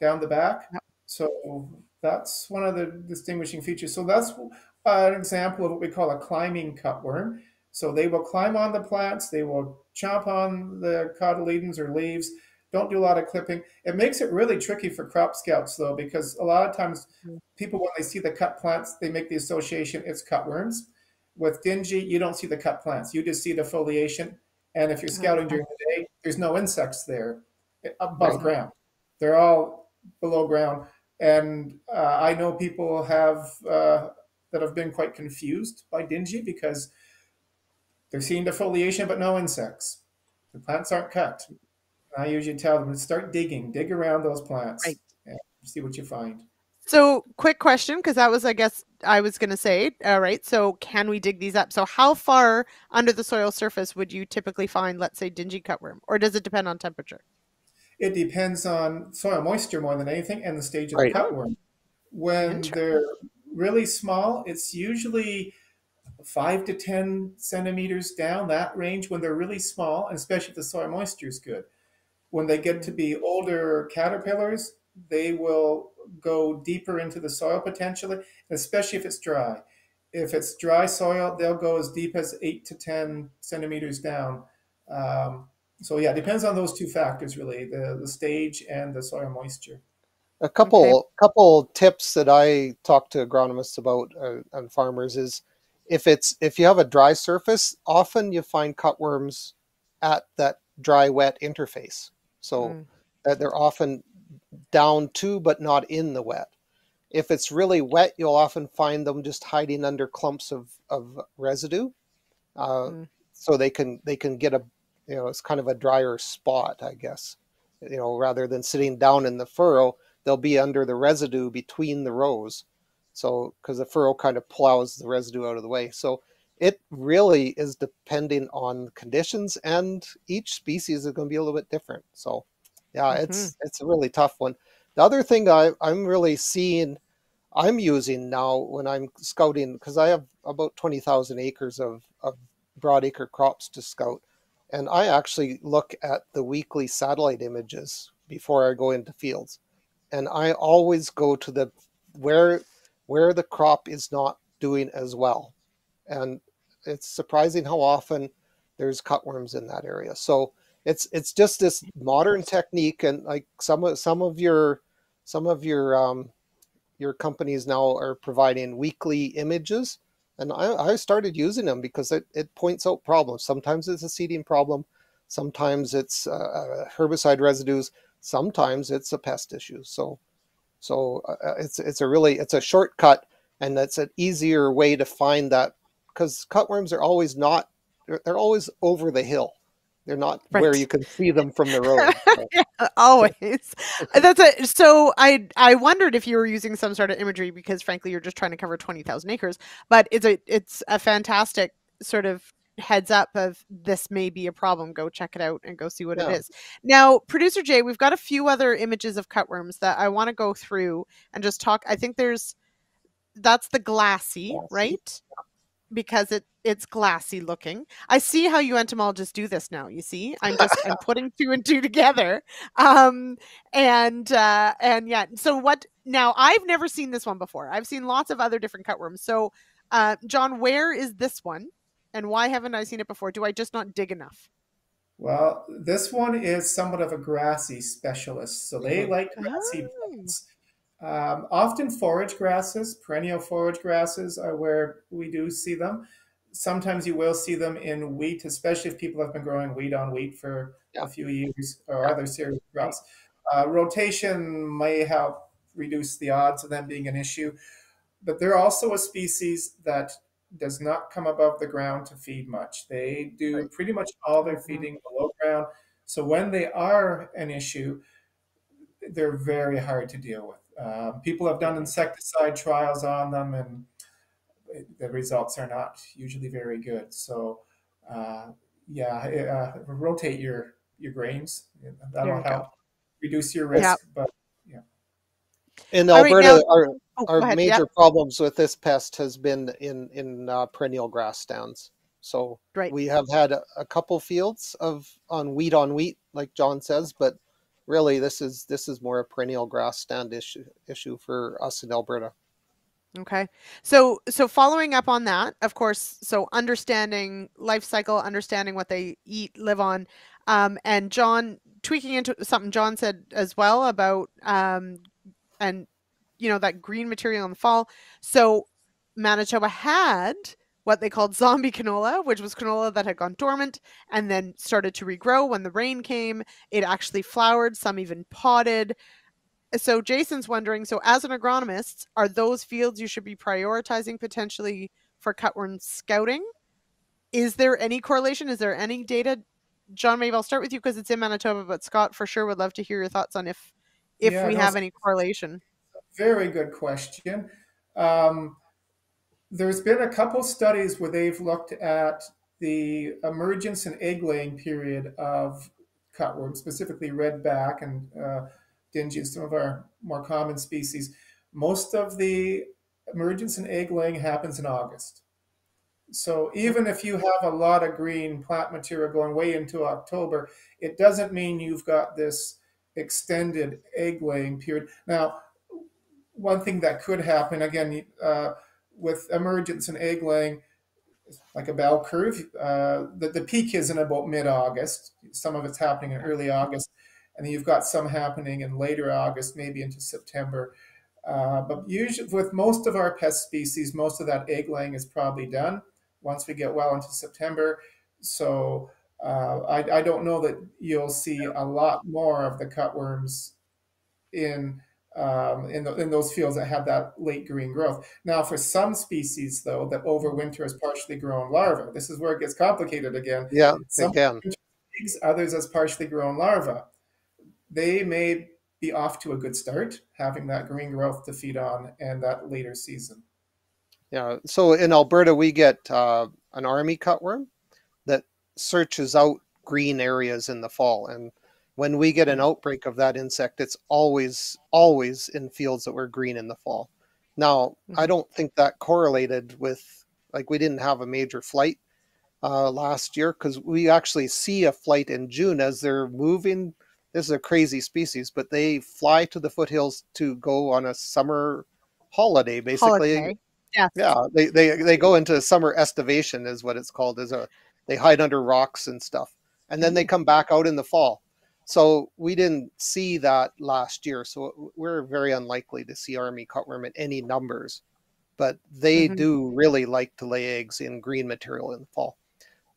down the back. So that's one of the distinguishing features. So that's an example of what we call a climbing cutworm. So they will climb on the plants, they will chomp on the cotyledons or leaves, don't do a lot of clipping. It makes it really tricky for crop scouts though, because a lot of times Mm. people, when they see the cut plants, they make the association it's cutworms. With dingy, you don't see the cut plants, you just see the foliation. And if you're scouting during the day, there's no insects there eh, above Right. ground. They're all below ground. And uh, I know people have uh, that have been quite confused by dingy because they're seeing defoliation but no insects. The plants aren't cut. I usually tell them to start digging, dig around those plants, Right. and see what you find. So, quick question, because that was, I guess, I was going to say, all right. So, can we dig these up? So, how far under the soil surface would you typically find, let's say, dingy cutworm, or does it depend on temperature? It depends on soil moisture more than anything and the stage of Right. the cutworm. When they're really small, it's usually five to 10 centimeters down that range when they're really small, and especially if the soil moisture is good. When they get to be older caterpillars, they will go deeper into the soil potentially, especially if it's dry. If it's dry soil, they'll go as deep as eight to 10 centimeters down. Um, so yeah, it depends on those two factors really, the, the stage and the soil moisture. A couple couple tips that I talk to agronomists about uh, and farmers is if it's if you have a dry surface, often you find cutworms at that dry wet interface. So Mm. that they're often down to but not in the wet. If it's really wet, you'll often find them just hiding under clumps of, of residue. Uh, Mm. So they can they can get a you know, it's kind of a drier spot, I guess. You know, rather than sitting down in the furrow, they'll be under the residue between the rows. So, because the furrow kind of plows the residue out of the way. So, it really is depending on conditions, and each species is going to be a little bit different. So, yeah, mm-hmm. it's it's a really tough one. The other thing I, I'm really seeing, I'm using now when I'm scouting because I have about twenty thousand acres of of broadacre crops to scout, and I actually look at the weekly satellite images before I go into fields, and I always go to the where where the crop is not doing as well, and it's surprising how often there's cutworms in that area. So it's it's just this modern technique, and like some of some of your some of your um, your companies now are providing weekly images, and I, I started using them because it, it points out problems. Sometimes it's a seeding problem, sometimes it's uh, uh herbicide residues, sometimes it's a pest issue. So so uh, uh, it's it's a really it's a shortcut, and it's an easier way to find that because cutworms are always not they're, they're, always over the hill. They're not right. where you can see them from the road. Yeah, always. That's it so i i wondered if you were using some sort of imagery because frankly you're just trying to cover 20000 acres but it's a it's a fantastic sort of heads up of this may be a problem. Go check it out and go see what yeah. it is. Now producer jay we've got a few other images of cutworms that i want to go through and just talk i think there's that's the glassy, glassy. right because it it's glassy looking. I see how you entomologists do this now. You see, I'm just I'm putting two and two together. Um, and uh, and yeah. So what? Now I've never seen this one before. I've seen lots of other different cutworms. So, uh, John, where is this one, and why haven't I seen it before? Do I just not dig enough? Well, this one is somewhat of a grassy specialist, so they like grassy oh. plants. Um, often forage grasses, perennial forage grasses are where we do see them. Sometimes you will see them in wheat, especially if people have been growing wheat on wheat for yeah. a few years or yeah. other cereal crops. Uh, rotation may help reduce the odds of them being an issue, but they're also a species that does not come above the ground to feed much. They do pretty much all their mm-hmm. feeding below ground. So when they are an issue, they're very hard to deal with. Um, people have done insecticide trials on them, and the results are not usually very good. So, uh, yeah, uh, rotate your your grains. That'll help go. reduce your risk. Yep. But yeah, in Alberta, right, now, our oh, our ahead, major yep. problems with this pest has been in in uh, perennial grass stands. So right. we have had a, a couple fields of on wheat on wheat, like John says, but really this is this is more a perennial grass stand issue issue for us in Alberta. Okay. So so following up on that, of course, so understanding life cycle, understanding what they eat, live on, um, and John tweaking into something John said as well about um, and you know that green material in the fall. So Manitoba had what they called zombie canola, which was canola that had gone dormant and then started to regrow when the rain came. It actually flowered, some even potted. So Jason's wondering so, as an agronomist, are those fields you should be prioritizing potentially for cutworm scouting? Is there any correlation? Is there any data? John, maybe I'll start with you because it's in Manitoba, but Scott for sure would love to hear your thoughts on if if yeah, we have any correlation. Very good question. Um, there's been a couple studies where they've looked at the emergence and egg laying period of cutworms, specifically redback and uh, dingy, some of our more common species. Most of the emergence and egg laying happens in August. So even if you have a lot of green plant material going way into October, it doesn't mean you've got this extended egg laying period. Now, one thing that could happen, again, uh, with emergence and egg laying, like a bell curve. Uh, the, the peak is in about mid August. Some of it's happening in early August. And then you've got some happening in later August, maybe into September. Uh, but usually, with most of our pest species, most of that egg laying is probably done once we get well into September. So uh, I, I don't know that you'll see a lot more of the cutworms in um, in, the, in those fields that have that late green growth. Now, for some species, though, that overwinter as partially grown larvae, this is where it gets complicated again. Yeah, some again. eggs, others as partially grown larvae. They may be off to a good start, having that green growth to feed on and that later season. Yeah. So in Alberta, we get uh, an army cutworm that searches out green areas in the fall, and when we get an outbreak of that insect, it's always always in fields that were green in the fall. Now, I Mhm. don't think that correlated with like we didn't have a major flight uh, last year because we actually see a flight in June as they're moving. This is a crazy species, but they fly to the foothills to go on a summer holiday, basically. Holiday. Yes. Yeah, they, they they go into summer estivation is what it's called. Is a they hide under rocks and stuff, and then they come back out in the fall. So we didn't see that last year. So we're very unlikely to see army cutworm in any numbers, but they Mhm. do really like to lay eggs in green material in the fall.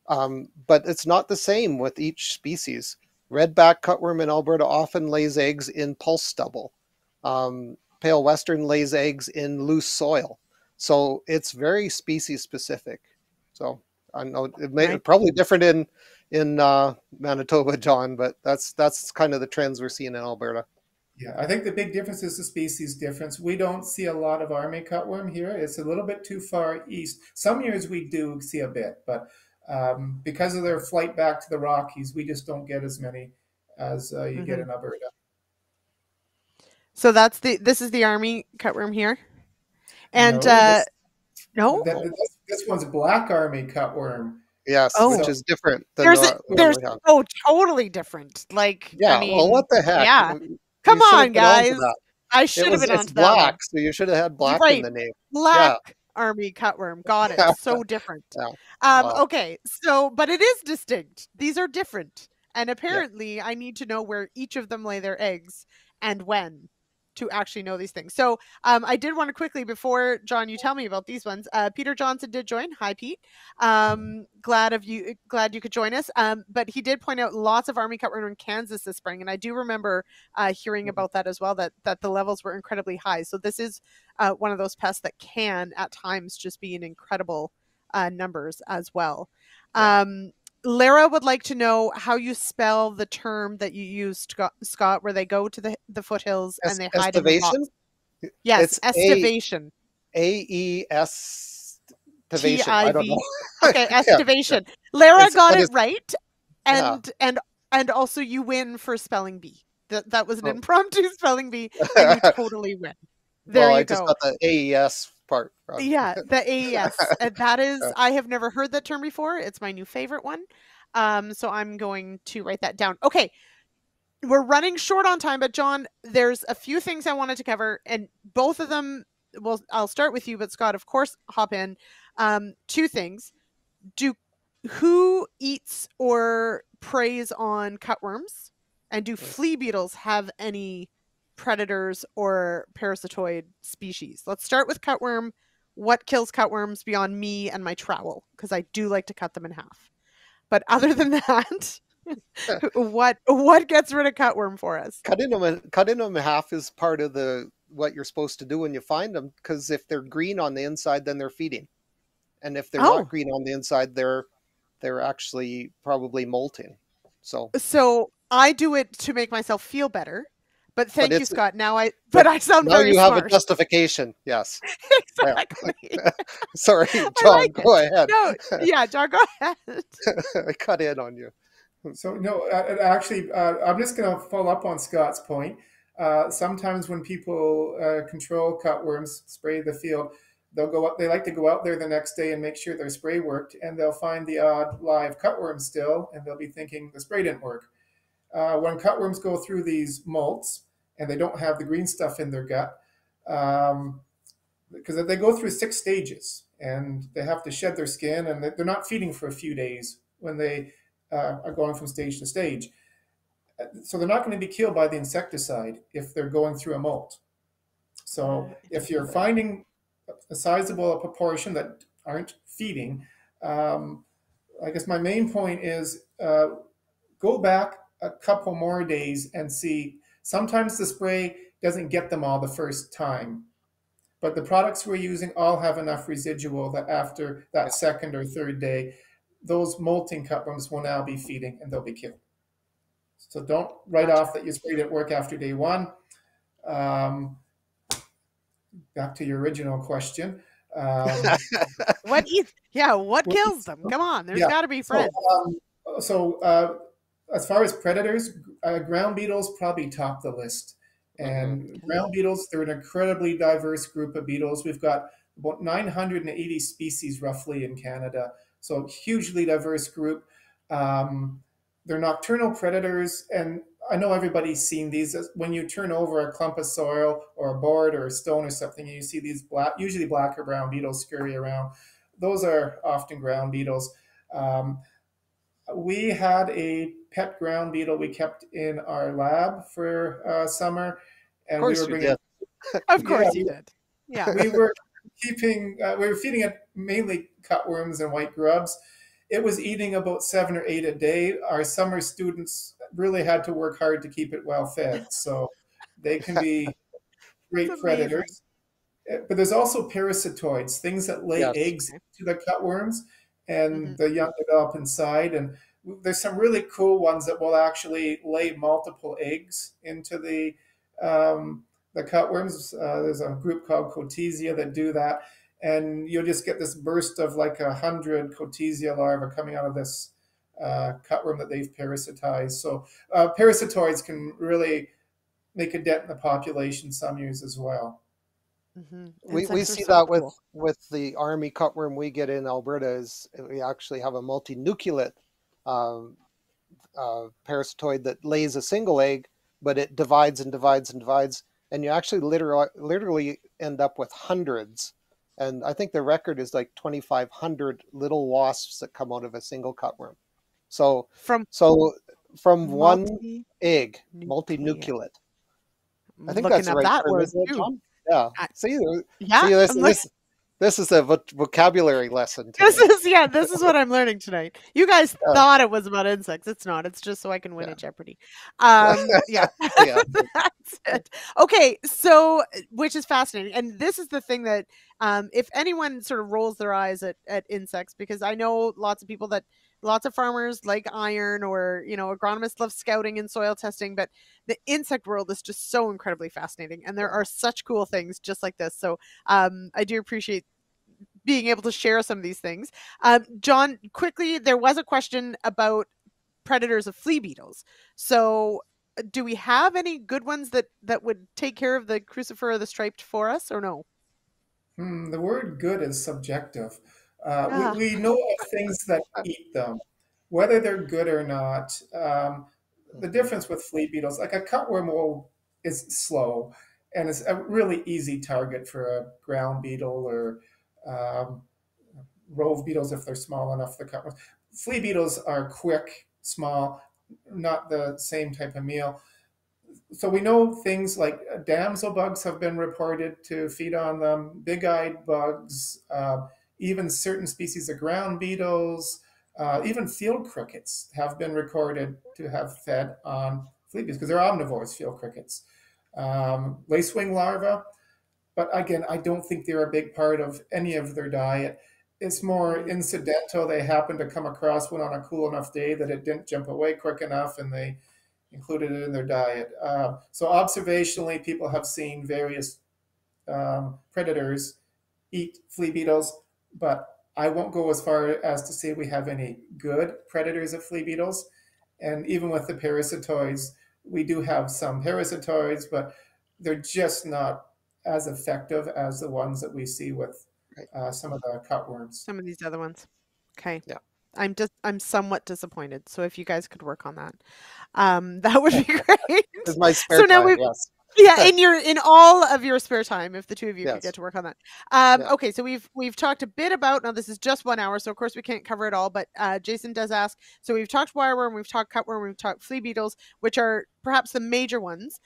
Um, but it's not the same with each species. Redback cutworm in Alberta often lays eggs in pulse stubble. Um, pale western lays eggs in loose soil. So it's very species specific. So I know it may Right. probably different in in uh, Manitoba, John, but that's that's kind of the trends we're seeing in Alberta. Yeah, I think the big difference is the species difference. We don't see a lot of army cutworm here. It's a little bit too far east. Some years we do see a bit, but um, because of their flight back to the Rockies, we just don't get as many as uh, you get in Alberta. So that's the this is the army cutworm here. And No, uh this- no, That- this, this one's black army cutworm. Yes, Oh. which is different than there's the a, there's oh totally different. Like Yeah, I mean, well, what the heck? yeah. You come have on, guys. I should have been onto that black, so you should have had black Right. in the name. Black army cutworm. Got it. So different. Yeah. Um, Wow. okay, so but it is distinct. These are different. And apparently I need to know where each of them lay their eggs and when to actually know these things. So um, I did want to quickly before John, you tell me about these ones. Uh, Peter Johnson did join. Hi, Pete. Um, glad of you. Glad you could join us. Um, but he did point out lots of army cutworm in Kansas this spring, and I do remember uh, hearing Mhm. about that as well. That that the levels were incredibly high. So this is uh, one of those pests that can at times just be in incredible uh, numbers as well. Yeah. Um, Lara would like to know how you spell the term that you used, Scott, where they go to the, the foothills Es- and they hide in the estivation? Yes, It's estivation. A E S. I don't know. Okay, Yeah, estivation. Lara It's- got it it's- right, Yeah. and and and also you win for spelling bee. That that was an Oh. impromptu spelling bee, and you totally win. There well, you I just go. got the AES part. wrong. Yeah, the AES. that is. I have never heard that term before. It's my new favorite one. Um, so I'm going to write that down. Okay. We're running short on time, but John, there's a few things I wanted to cover, and both of them, well, I'll start with you, but Scott, of course, hop in. Um, two things. Do who eats or preys on cutworms? And do flea beetles have any predators or parasitoid species? Let's start with cutworm. What kills cutworms beyond me and my trowel? Because I do like to cut them in half. But other than that, what what gets rid of cutworm for us? Cutting them, in, cutting them in half is part of the what you're supposed to do when you find them. Because if they're green on the inside, then they're feeding, and if they're Oh. not green on the inside, they're they're actually probably molting. So So I do it to make myself feel better. But thank you, Scott. Now I but I sound now very you have a justification. Yes. Exactly. Sorry, John. like go ahead. no, yeah, John, go ahead. I cut in on you. So no, uh, uh, actually, uh, I'm just going to follow up on Scott's point. Uh, sometimes when people uh, control cutworms, spray the field, they'll go up. They like to go out there the next day and make sure their spray worked, and they'll find the odd live cutworm still, and they'll be thinking the spray didn't work. Uh, when cutworms go through these molts and they don't have the green stuff in their gut, um, because they go through six stages and they have to shed their skin, and they're not feeding for a few days when they uh, are going from stage to stage. So they're not going to be killed by the insecticide if they're going through a molt. So if you're finding a sizable proportion that aren't feeding, um, I guess my main point is uh, go back a couple more days and see. Sometimes the spray doesn't get them all the first time, but the products we're using all have enough residual that after that second or third day, those molting cutworms will now be feeding and they'll be killed. So don't write off that you sprayed at work after day one. Um, back to your original question. Um, what? Yeah, what kills them? Come on, there's Yeah, got to be so, friends. um, so uh, as far as predators, uh, ground beetles probably top the list. And ground beetles, they're an incredibly diverse group of beetles. We've got about 980 species roughly in Canada. So hugely diverse group. Um, they're nocturnal predators, and I know everybody's seen these. When you turn over a clump of soil or a board or a stone or something, and you see these black, usually black or brown beetles scurry around. Those are often ground beetles. Um, we had a pet ground beetle we kept in our lab for uh, summer, and Of course we were you bringing did. Of course yeah, you did. Yeah. we were keeping uh, we were feeding it mainly cutworms and white grubs it was eating about seven or eight a day our summer students really had to work hard to keep it well fed so they can be great predators Uh, but there's also parasitoids things that lay Yes. eggs to the cutworms and Mhm. the young develop inside and there's some really cool ones that will actually lay multiple eggs into the um, the cutworms. Uh, there's a group called Cotesia that do that, and you'll just get this burst of like a hundred Cotesia larvae coming out of this uh, cutworm that they've parasitized. So uh, parasitoids can really make a dent in the population some years as well. Mhm. we, we see so that with with the army cutworm we get in Alberta is we actually have a multinucleate um, uh, parasitoid that lays a single egg, but it divides and divides and divides, and you actually literally literally end up with hundreds. And I think the record is like 2,500 little wasps that come out of a single cutworm. So from so from one multi- egg, nucleate. multinucleate. I think that's right that word too. Yeah. I- See, Yeah, See, this, this, this is a voc- vocabulary lesson. this is yeah, this is what I'm learning tonight. You guys Yeah. thought it was about insects. It's not. It's just so I can win Yeah. at Jeopardy. Um, yeah, yeah. that's it. Okay, so which is fascinating, and this is the thing that um, if anyone sort of rolls their eyes at at insects, because I know lots of people that lots of farmers like iron or you know agronomists love scouting and soil testing but the insect world is just so incredibly fascinating and there are such cool things just like this. So um, i do appreciate being able to share some of these things. Um, john quickly there was a question about predators of flea beetles. So uh, do we have any good ones that that would take care of the crucifer or the striped for us or no? Hmm, the word good is subjective. Uh, Ah. we, we know of things that eat them, whether they're good or not. Um, the difference with flea beetles, like a cutworm will, is slow and it's a really easy target for a ground beetle or um, rove beetles if they're small enough. The cutworms. Flea beetles are quick, small, not the same type of meal so we know things like damsel bugs have been reported to feed on them, big-eyed bugs, uh, even certain species of ground beetles, uh, even field crickets have been recorded to have fed on flea beetles because they're omnivores, field crickets. Um, lacewing larvae, but again, I don't think they're a big part of any of their diet. It's more incidental. They happen to come across one on a cool enough day that it didn't jump away quick enough, and they included it in their diet. Uh, so observationally, people have seen various um, predators eat flea beetles, but I won't go as far as to say we have any good predators of flea beetles. And even with the parasitoids, we do have some parasitoids, but they're just not as effective as the ones that we see with uh, some of the cutworms. some of these other ones okay Yeah. i'm just i'm somewhat disappointed so if you guys could work on that um that would be great is my spare So now time, we've- yes. Yeah in your in all of your spare time if the two of you could get to work on that. Um Yeah. okay so we've we've talked a bit about now this is just one hour so of course we can't cover it all but uh jason does ask so we've talked wireworm we've talked cutworm we've talked flea beetles which are perhaps the major ones.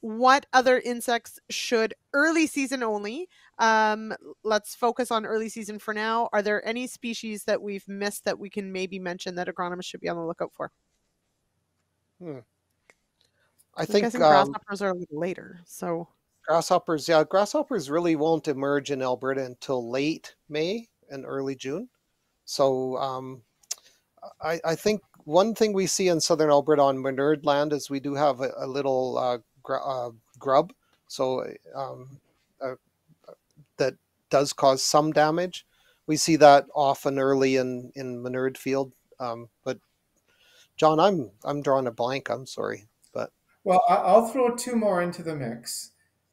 What other insects should early season only um let's focus on early season for now. Are there any species that we've missed that we can maybe mention that agronomists should be on the lookout for I think um, grasshoppers are a little later so grasshoppers, yeah, grasshoppers really won't emerge in Alberta until late May and early June. So um, I, I think one thing we see in southern Alberta on Menard land is we do have a, a little uh, gr- uh, grub, so um, uh, that does cause some damage. We see that often early in in Menard field, um, but John, I'm I'm drawing a blank. I'm sorry, Well, I'll throw two more into the mix,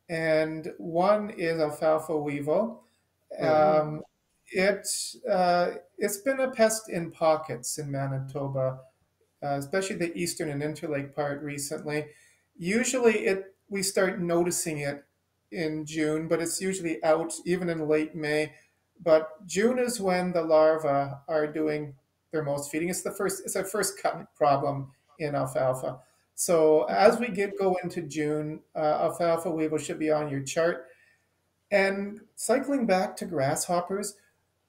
and one is alfalfa weevil. Mhm. Um, it uh, it's been a pest in pockets in Manitoba, uh, especially the eastern and interlake part recently. Usually, it we start noticing it in June, but it's usually out even in late May. But June is when the larvae are doing their most feeding. It's the first it's a first cut problem in alfalfa. So as we get go into June, uh, alfalfa weevil should be on your chart. And cycling back to grasshoppers,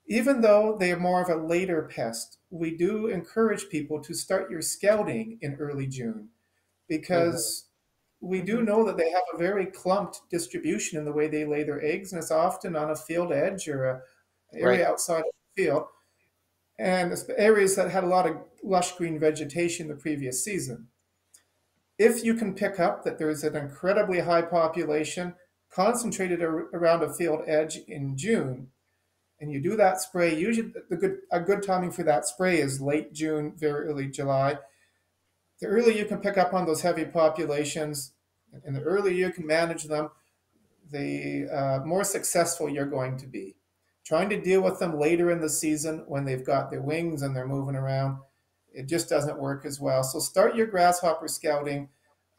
even though they are more of a later pest, we do encourage people to start your scouting in early June because we do know that they have a very clumped distribution in the way they lay their eggs, and it's often on a field edge or a area Right. outside of the field, and areas that had a lot of lush green vegetation the previous season. If you can pick up that there's an incredibly high population concentrated ar- around a field edge in June, and you do that spray, usually the good a good timing for that spray is late June, very early July. The earlier you can pick up on those heavy populations, and the earlier you can manage them, the uh, more successful you're going to be. Trying to deal with them later in the season when they've got their wings and they're moving around, it just doesn't work as well. So start your grasshopper scouting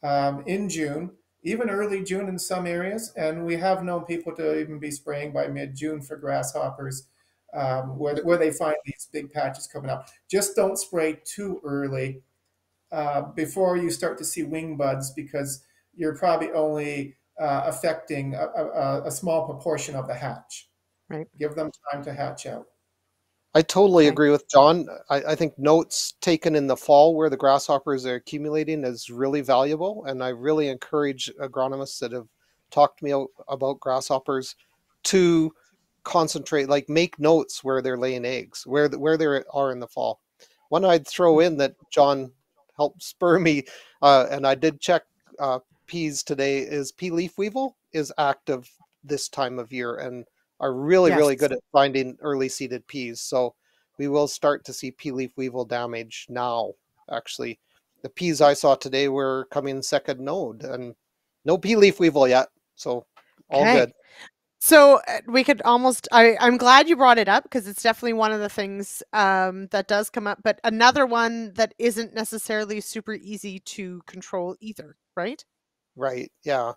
um, in June, even early June in some areas, and we have known people to even be spraying by mid-June for grasshoppers, um, where where they find these big patches coming up. Just don't spray too early uh, before you start to see wing buds because you're probably only uh, affecting a, a, a small proportion of the hatch. Right. Give them time to hatch out. I totally Okay. agree with John. I, I think notes taken in the fall where the grasshoppers are accumulating is really valuable, and I really encourage agronomists that have talked to me about grasshoppers to concentrate, like make notes where they're laying eggs, where where they are in the fall. One I'd throw in that John helped spur me, uh, and I did check uh, peas today. Is pea leaf weevil is active this time of year and are really really good at finding early seeded peas. So we will start to see pea leaf weevil damage now. Actually, the peas I saw today were coming second node, and no pea leaf weevil yet. So all Okay. good. So uh, we could almost. I, I'm glad you brought it up because it's definitely one of the things um, that does come up. But another one that isn't necessarily super easy to control either, right? Right. Yeah.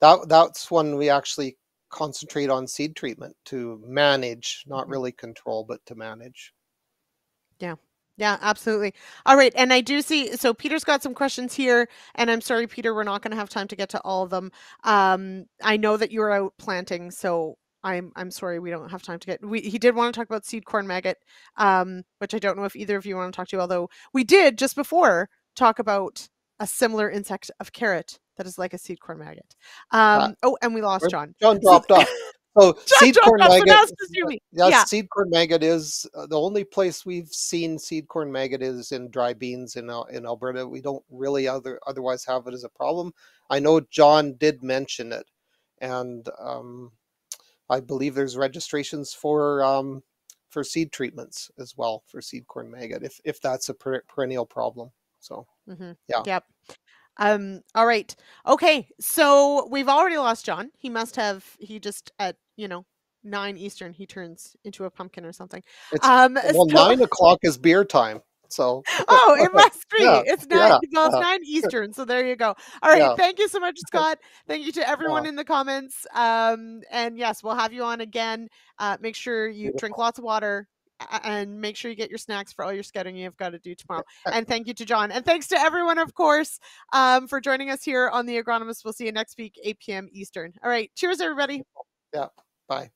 That that's when we actually concentrate on seed treatment to manage, not Mhm. really control, but to manage. Yeah. Yeah, absolutely. All right, and I do see. So Peter's got some questions here, and I'm sorry, Peter, we're not going to have time to get to all of them. Um, I know that you're out planting, so I'm I'm sorry we don't have time to get. We he did want to talk about seed corn maggot, um, which I don't know if either of you want to talk to. Although we did just before talk about a similar insect of carrot that is like a seed corn maggot. Um, oh, and we lost John. John dropped off. So John seed corn maggot. now it's just you, me. Yes, Yeah. seed corn maggot is uh, the only place we've seen seed corn maggot is in dry beans in Al- in Alberta. We don't really other otherwise have it as a problem. I know John did mention it, and um, I believe there's registrations for um, for seed treatments as well for seed corn maggot if if that's a per- perennial problem. So Mm-hmm. Yeah. Yep. Um, all right. Okay. So we've already lost John. He must have, he just at, you know, nine Eastern, he turns into a pumpkin or something. it's Um, well so- nine o'clock is beer time. So oh, it must be. Yeah, It's nine. yeah, well, it's yeah. nine Eastern. So there you go. All right. Thank you so much, Scott. Thank you to everyone in the comments. Um, and yes, we'll have you on again. Uh, make sure you drink lots of water and make sure you get your snacks for all your scouting you've got to do tomorrow. And thank you to John. And thanks to everyone, of course, um, for joining us here on The Agronomist. We'll see you next week, 8 p.m. Eastern. All right. Cheers, everybody. Yeah. Bye.